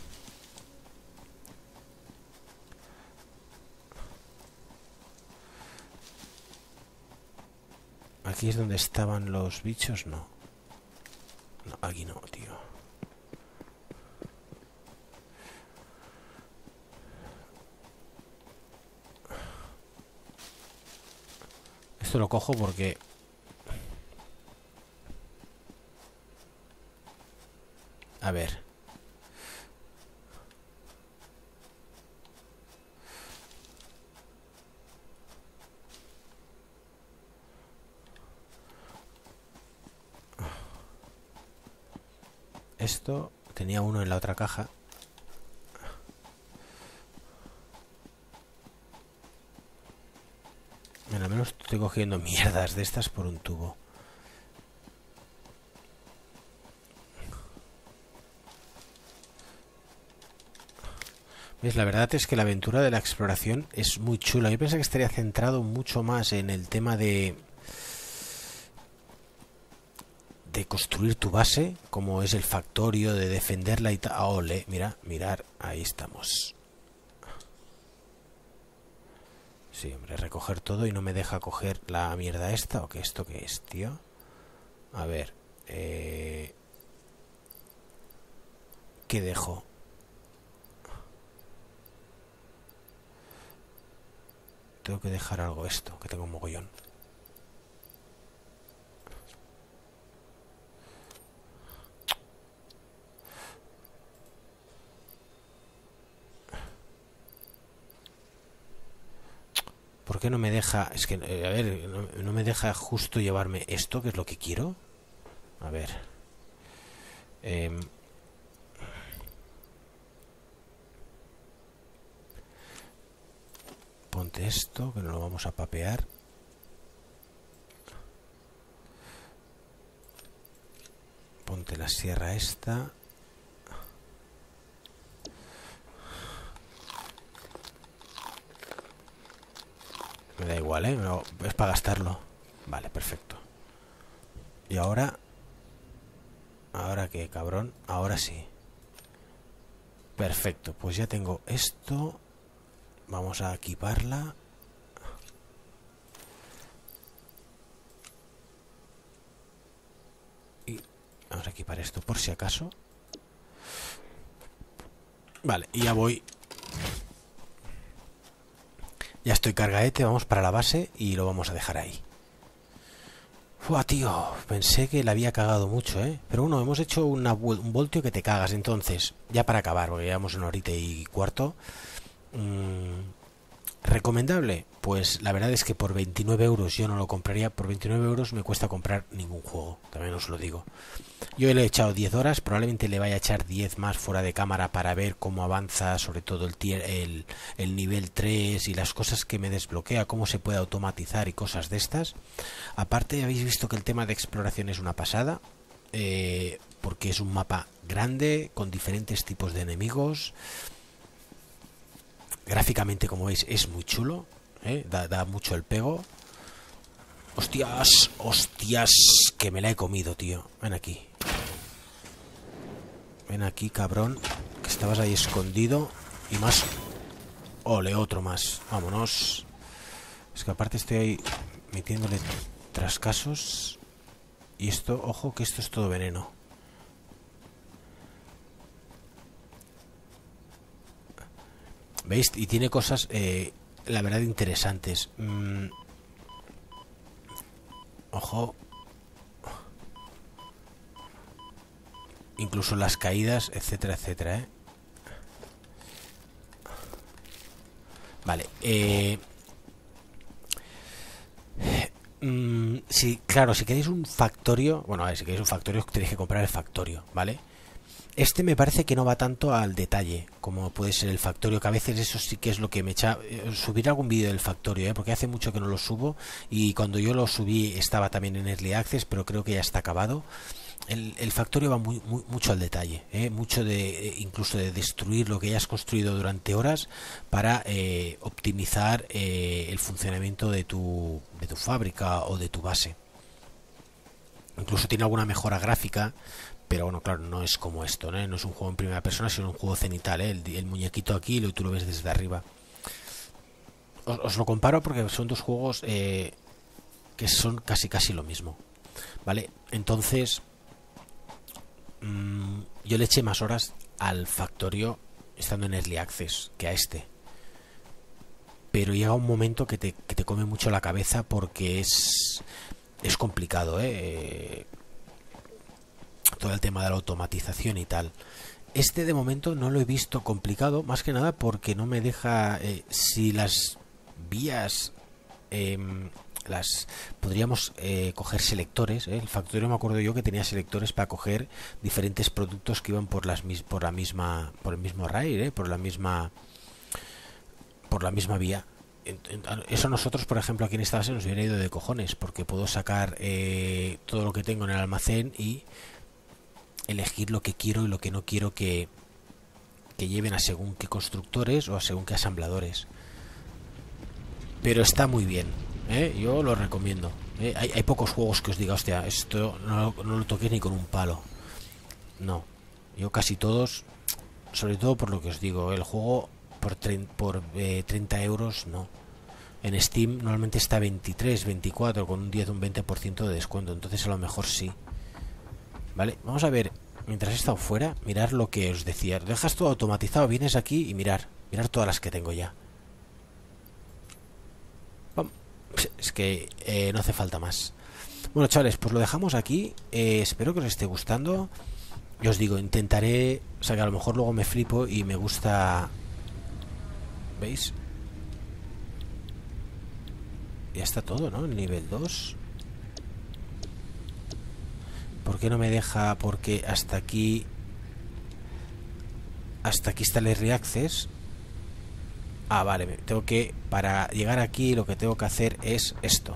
Aquí es donde estaban los bichos, no. Aquí no, tío. Esto lo cojo porque A ver. Esto tenía uno en la otra caja. al menos estoy cogiendo mierdas de estas por un tubo. La verdad es que la aventura de la exploración es muy chula. Yo pensé que estaría centrado mucho más en el tema de de construir tu base, como es el factorio, de defenderla y tal. Ah, ole, mira, mirar, ahí estamos. Sí, hombre, recoger todo y no me deja coger la mierda esta, o qué esto que es, tío. A ver, eh... ¿qué dejo? Tengo que dejar algo esto, que tengo un mogollón. ¿Por qué no me deja? Es que, eh, a ver, no, me deja justo llevarme esto, que es lo que quiero. A ver. Eh, ponte esto, que no lo vamos a papear. Ponte la sierra esta. Me da igual, ¿eh? es para gastarlo. Vale, perfecto. Y ahora... ¿Ahora qué, cabrón? Ahora sí. Perfecto, pues ya tengo esto Vamos a equiparla. Y vamos a equipar esto por si acaso. Vale, y ya voy. Ya estoy cargaete, vamos para la base y lo vamos a dejar ahí. Fua, tío, pensé que la había cagado mucho, ¿eh? Pero bueno, hemos hecho un voltio que te cagas. Entonces, ya para acabar, porque llevamos una horita y cuarto. Mmm, ¿Recomendable? Pues la verdad es que por 29 euros yo no lo compraría. Por 29 euros me cuesta comprar ningún juego, también os lo digo. Yo le he echado 10 horas, probablemente le vaya a echar 10 más fuera de cámara para ver cómo avanza, sobre todo el, el, el nivel 3 y las cosas que me desbloquea, cómo se puede automatizar y cosas de estas. Aparte, habéis visto que el tema de exploración es una pasada, eh, porque es un mapa grande, con diferentes tipos de enemigos. Gráficamente, como veis, es muy chulo. ¿eh? Da, mucho el pego. Hostias, hostias, que me la he comido, tío. Ven aquí. Ven aquí, cabrón. Que estabas ahí escondido. Y más. Ole, otro más. Vámonos. Es que aparte estoy ahí metiéndole trascasos. Y esto, ojo, que esto es todo veneno. ¿Veis? Y tiene cosas, eh, la verdad, interesantes. Mm. Ojo. Incluso las caídas, etcétera, etcétera, ¿eh? Vale, eh... Mm, sí, claro, si queréis un factorio, bueno, a ver, si queréis un factorio tenéis que comprar el factorio, ¿vale? Este me parece que no va tanto al detalle como puede ser el factorio, que a veces eso sí que es lo que me echa... Eh, subir algún vídeo del factorio, ¿eh? porque hace mucho que no lo subo y cuando yo lo subí estaba también en Early Access, pero creo que ya está acabado. El, factorio va muy, mucho al detalle, ¿eh? mucho de incluso de destruir lo que ya has construido durante horas para optimizar el funcionamiento de tu, de tu fábrica o de tu base. Incluso tiene alguna mejora gráfica pero bueno, claro, no es como esto, ¿no? No es un juego en primera persona, sino un juego cenital, ¿eh? el, muñequito aquí y tú lo ves desde arriba. Os, lo comparo porque son dos juegos eh, que son casi casi lo mismo, ¿vale? Entonces, mm, yo le eché más horas al Factorio estando en Early Access que a este. Pero llega un momento que te, que te come mucho la cabeza porque es, es complicado, ¿eh? Todo el tema de la automatización y tal. Este de momento no lo he visto complicado, más que nada porque no me deja eh, si las vías em, las podríamos eh, coger selectores. ¿eh? El factorio me acuerdo yo que tenía selectores para coger diferentes productos que iban por las por la misma por el mismo rail, por la misma por la misma vía. Eso nosotros, por ejemplo, aquí en esta base nos hubiera ido de cojones, porque puedo sacar todo lo que tengo en el almacén y elegir lo que quiero y lo que no quiero que, que lleven a según qué constructores o a según qué asambladores. Pero está muy bien, ¿eh? yo lo recomiendo. ¿eh? Hay, hay, pocos juegos que os diga, hostia, esto no, no lo toqué ni con un palo. No, yo casi todos, sobre todo por lo que os digo, el juego por, por 30 eh, euros no. En Steam normalmente está 23, 24 con un 10 un 20% de descuento, entonces a lo mejor sí. Vale, vamos a ver, mientras he estado fuera, mirar lo que os decía. Dejas todo automatizado, vienes aquí y mirar, mirar todas las que tengo ya. Es que eh, no hace falta más. Bueno, chavales, pues lo dejamos aquí. Eh, espero que os esté gustando. Y os digo, intentaré... O sea, que a lo mejor luego me flipo y me gusta... ¿Veis? Ya está todo, ¿no? El nivel 2. ¿Por qué no me deja? Porque hasta aquí... Hasta aquí está el Early Access. Ah, vale, tengo que... Para llegar aquí lo que tengo que hacer es esto.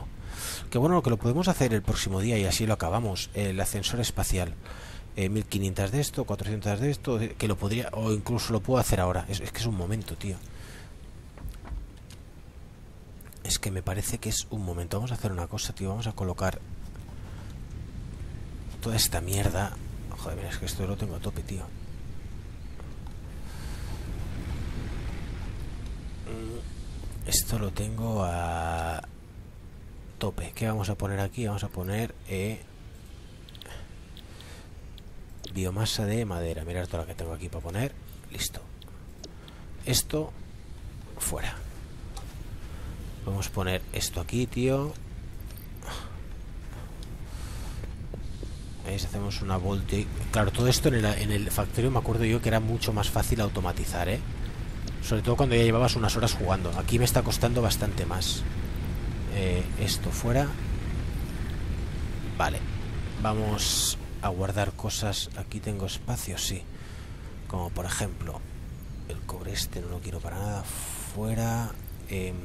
Que bueno, que lo podemos hacer el próximo día y así lo acabamos. El ascensor espacial. 1500 eh, de esto, 400 de esto, que lo podría, o incluso lo puedo hacer ahora. Es, es, que es un momento, tío. Es que me parece que es un momento. Vamos a hacer una cosa, tío. Vamos a colocar toda esta mierda. Joder, es que esto lo tengo a tope, tío. Esto lo tengo a tope. ¿Qué vamos a poner aquí? Vamos a poner eh, biomasa de madera. Mirar toda la que tengo aquí para poner. Listo. Esto fuera. Vamos a poner esto aquí, tío. ¿Veis? Hacemos una volte. Claro, todo esto en el, en el factorio me acuerdo yo que era mucho más fácil automatizar, ¿eh? Sobre todo cuando ya llevabas unas horas jugando. Aquí me está costando bastante más. Eh, esto fuera. Vale. Vamos a guardar cosas. Aquí tengo espacio, sí. Como por ejemplo, el cobre este no lo quiero para nada. Fuera. Em,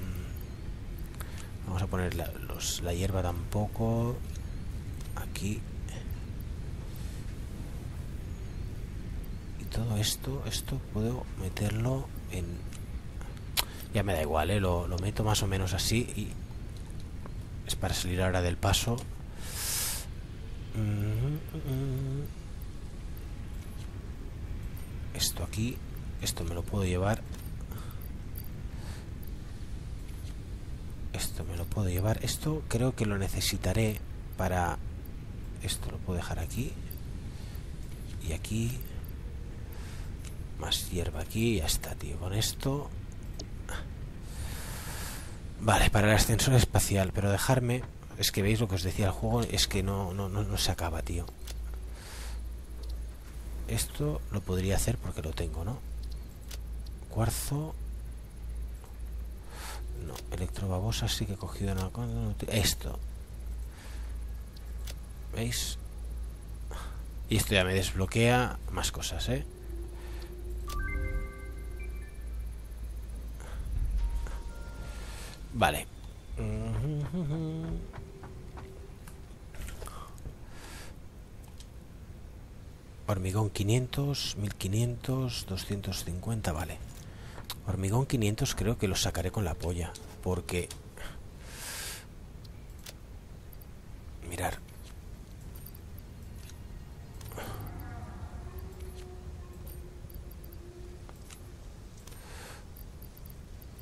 vamos a poner la, la hierba tampoco. Aquí. Y todo esto, esto puedo meterlo en... Ya me da igual, ¿eh? lo, lo meto más o menos así y es para salir ahora del paso. Esto aquí, esto me lo puedo llevar. Esto me lo puedo llevar. Esto creo que lo necesitaré para... Esto lo puedo dejar aquí. Y aquí. Más hierba aquí. Ya está, tío. Con esto... Vale, para el ascensor espacial. Pero dejarme es que veis lo que os decía el juego, es que no, no, no, no se acaba, tío. Esto lo podría hacer porque lo tengo, ¿no? Cuarzo. No, electrobabosa sí que he cogido una Esto. ¿Veis? Y esto ya me desbloquea más cosas, ¿eh? Vale. Hormigón 500, 1500, 250, vale. Hormigón 500 creo que lo sacaré con la polla, porque... Mirar.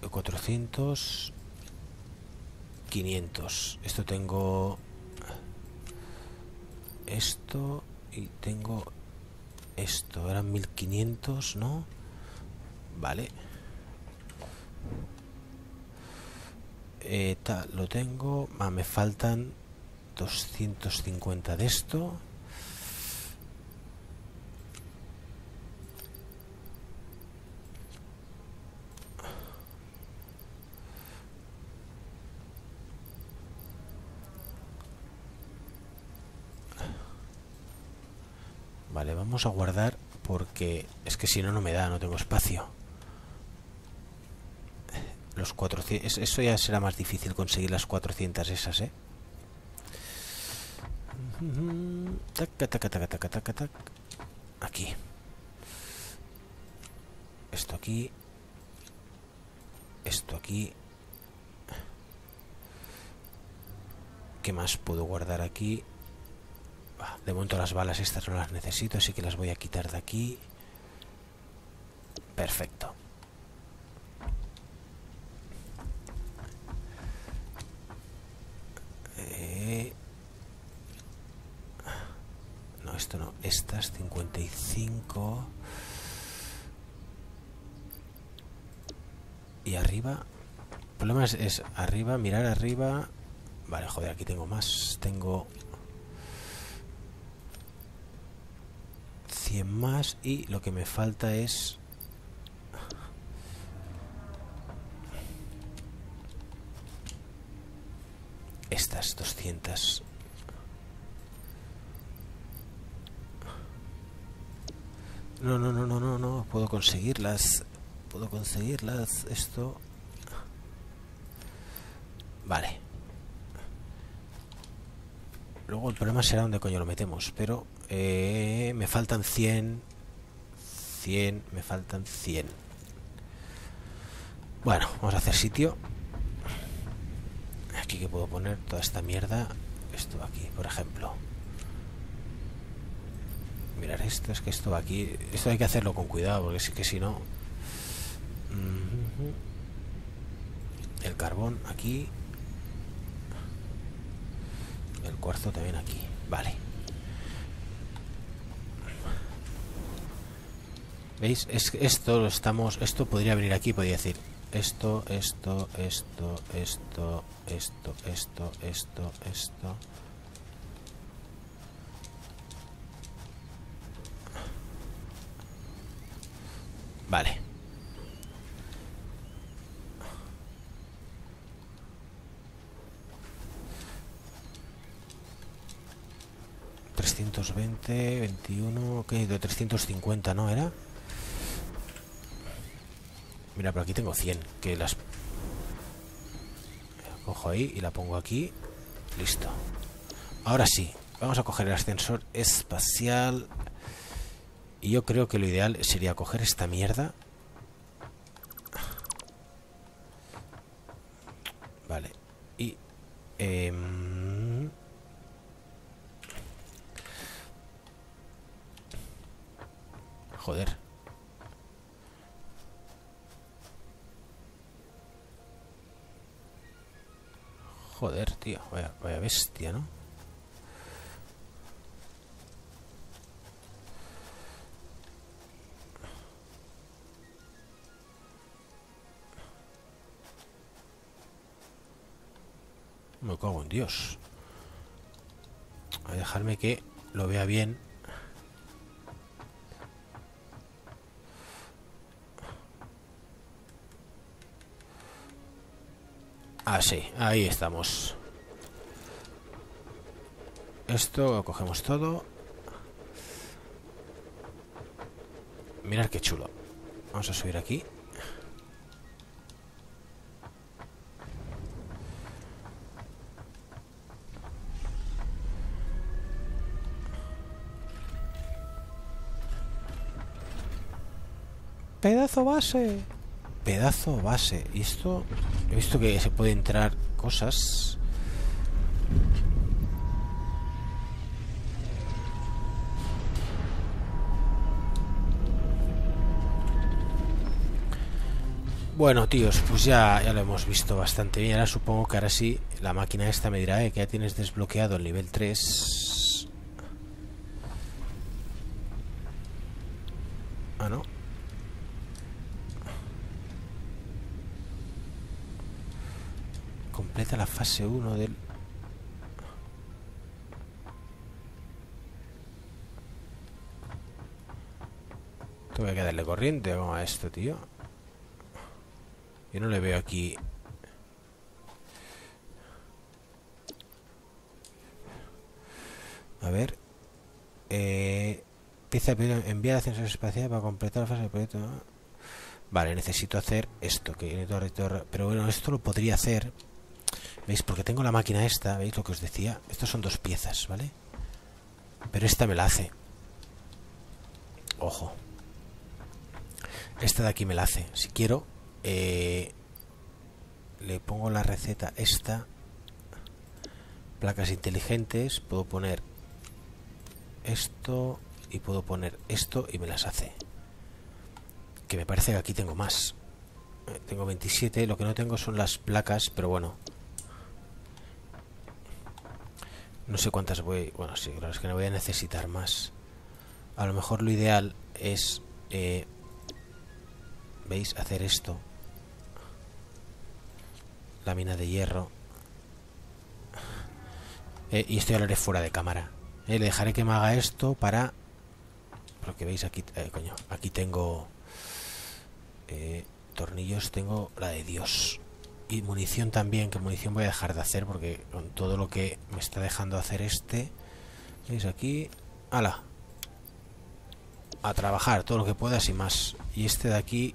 ¿400? 500. Esto tengo... Esto y tengo esto eran 1500, ¿no? Vale. Eh, lo tengo. Ah, me faltan 250 de esto. Vale, vamos a guardar porque es que si no, no me da, no tengo espacio. Los 400... Eso ya será más difícil conseguir las 400 esas, ¿eh? Aquí. Esto aquí. Esto aquí. ¿Qué más puedo guardar aquí? De momento las balas estas no las necesito, así que las voy a quitar de aquí. Perfecto. Eh, no, esto no. Estas 55. Y arriba. El problema es, es arriba, mirar arriba. Vale, joder, aquí tengo más. Tengo 100 más y lo que me falta es estas 200 no no no no no no puedo conseguirlas puedo conseguirlas esto. Vale. Luego el problema será dónde coño lo metemos pero eh, me faltan 100. 100, me faltan 100. Bueno, vamos a hacer sitio. Aquí que puedo poner toda esta mierda. Esto aquí, por ejemplo. Mirar esto, es que esto aquí. Esto hay que hacerlo con cuidado, porque es que si no. El carbón aquí. El cuarzo también aquí. Vale. ¿Veis? Es, esto lo estamos... Esto podría venir aquí, podría decir. Esto, esto, esto, esto, esto, esto, esto, esto. Vale. ¿320? 21, ok, de 350, ¿no era? Mira, pero aquí tengo 100, que las... Cojo ahí y la pongo aquí. Listo. Ahora sí, vamos a coger el ascensor espacial. Y yo creo que lo ideal sería coger esta mierda. Joder, tío. Vaya, vaya bestia, ¿no? Me cago en Dios. A dejarme que lo vea bien. Ah, sí, ahí estamos. Esto lo cogemos todo. Mirad qué chulo. Vamos a subir aquí. Pedazo base. Pedazo base. Y esto... He visto que se puede entrar cosas. Bueno, tíos, pues ya, ya lo hemos visto bastante bien. Ahora supongo que ahora sí la máquina esta me dirá eh, que ya tienes desbloqueado el nivel 3. Ah, no. La fase 1 del... Tengo que darle corriente a esto, tío. Yo no le veo aquí... A ver... Eh, empieza a enviar ascensor espacial para completar la fase del proyecto. Vale, necesito hacer esto. que Pero bueno, esto lo podría hacer. ¿Veis? Porque tengo la máquina esta. ¿Veis lo que os decía? Estos son dos piezas, ¿vale? Pero esta me la hace. Ojo. Esta de aquí me la hace. Si quiero, eh, le pongo la receta esta. Placas inteligentes. Puedo poner esto y puedo poner esto y me las hace. Que me parece que aquí tengo más. Eh, tengo 27. Lo que no tengo son las placas, pero bueno. No sé cuántas voy... Bueno, sí, claro, es que no voy a necesitar más. A lo mejor lo ideal es... Eh, ¿Veis? Hacer esto. Lámina de hierro. Eh, y esto ya lo haré fuera de cámara. Eh, le dejaré que me haga esto para... Lo que veis aquí... Coño, aquí tengo... Tornillos tengo la de Dios. Y munición también, que munición voy a dejar de hacer porque con todo lo que me está dejando hacer este... ¿Veis aquí? ¡Hala! A trabajar todo lo que puedas y más. Y este de aquí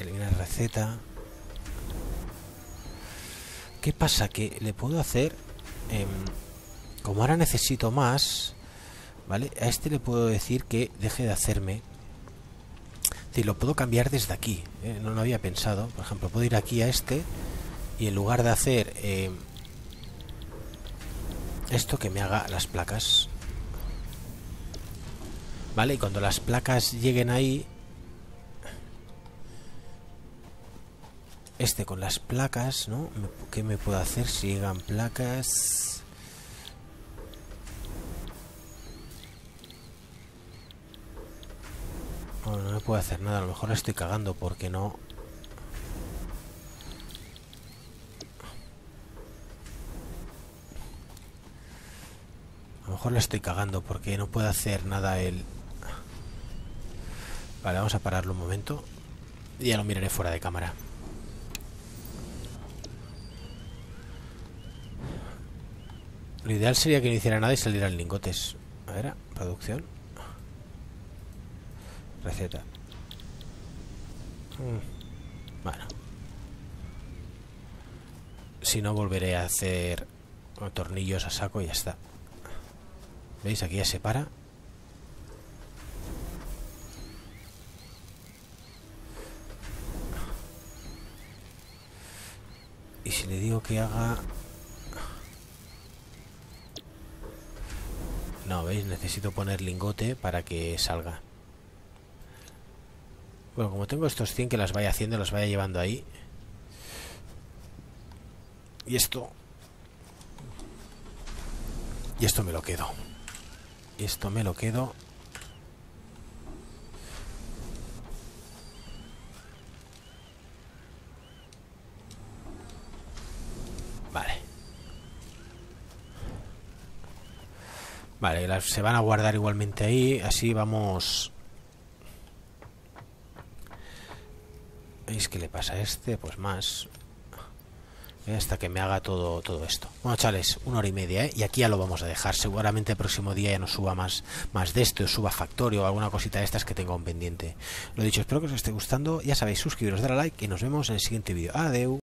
eliminar receta ¿qué pasa? que le puedo hacer em, como ahora necesito más ¿vale? a este le puedo decir que deje de hacerme si lo puedo cambiar desde aquí ¿eh? no lo había pensado por ejemplo puedo ir aquí a este y en lugar de hacer em, esto que me haga las placas vale y cuando las placas lleguen ahí Este con las placas, ¿no? ¿Qué me puedo hacer si llegan placas? Bueno, no me puedo hacer nada. A lo mejor estoy cagando porque no... A lo mejor la estoy cagando porque no puede hacer nada él. Vale, vamos a pararlo un momento. Y ya lo miraré fuera de cámara. Lo ideal sería que no hiciera nada y salieran lingotes. A ver, producción. Receta. Mm, Bueno. Si no, volveré a hacer tornillos a saco y ya está. ¿Veis? Aquí ya se para. Y si le digo que haga... No, ¿veis? Necesito poner lingote para que salga. Bueno, como tengo estos 100 que las vaya haciendo, las vaya llevando ahí. Y esto... Y esto me lo quedo. Esto me lo quedo. Vale. Vale, se van a guardar igualmente ahí. Así vamos... ¿Veis qué le pasa a este? Pues más hasta que me haga todo todo esto. Bueno chavales una hora y media ¿eh? y aquí ya lo vamos a dejar. Seguramente el próximo día ya no suba más más de esto suba Factorio o alguna cosita de estas que tengo un pendiente. Lo dicho espero que os esté gustando. Ya sabéis suscribiros darle a like y nos vemos en el siguiente vídeo. Adeu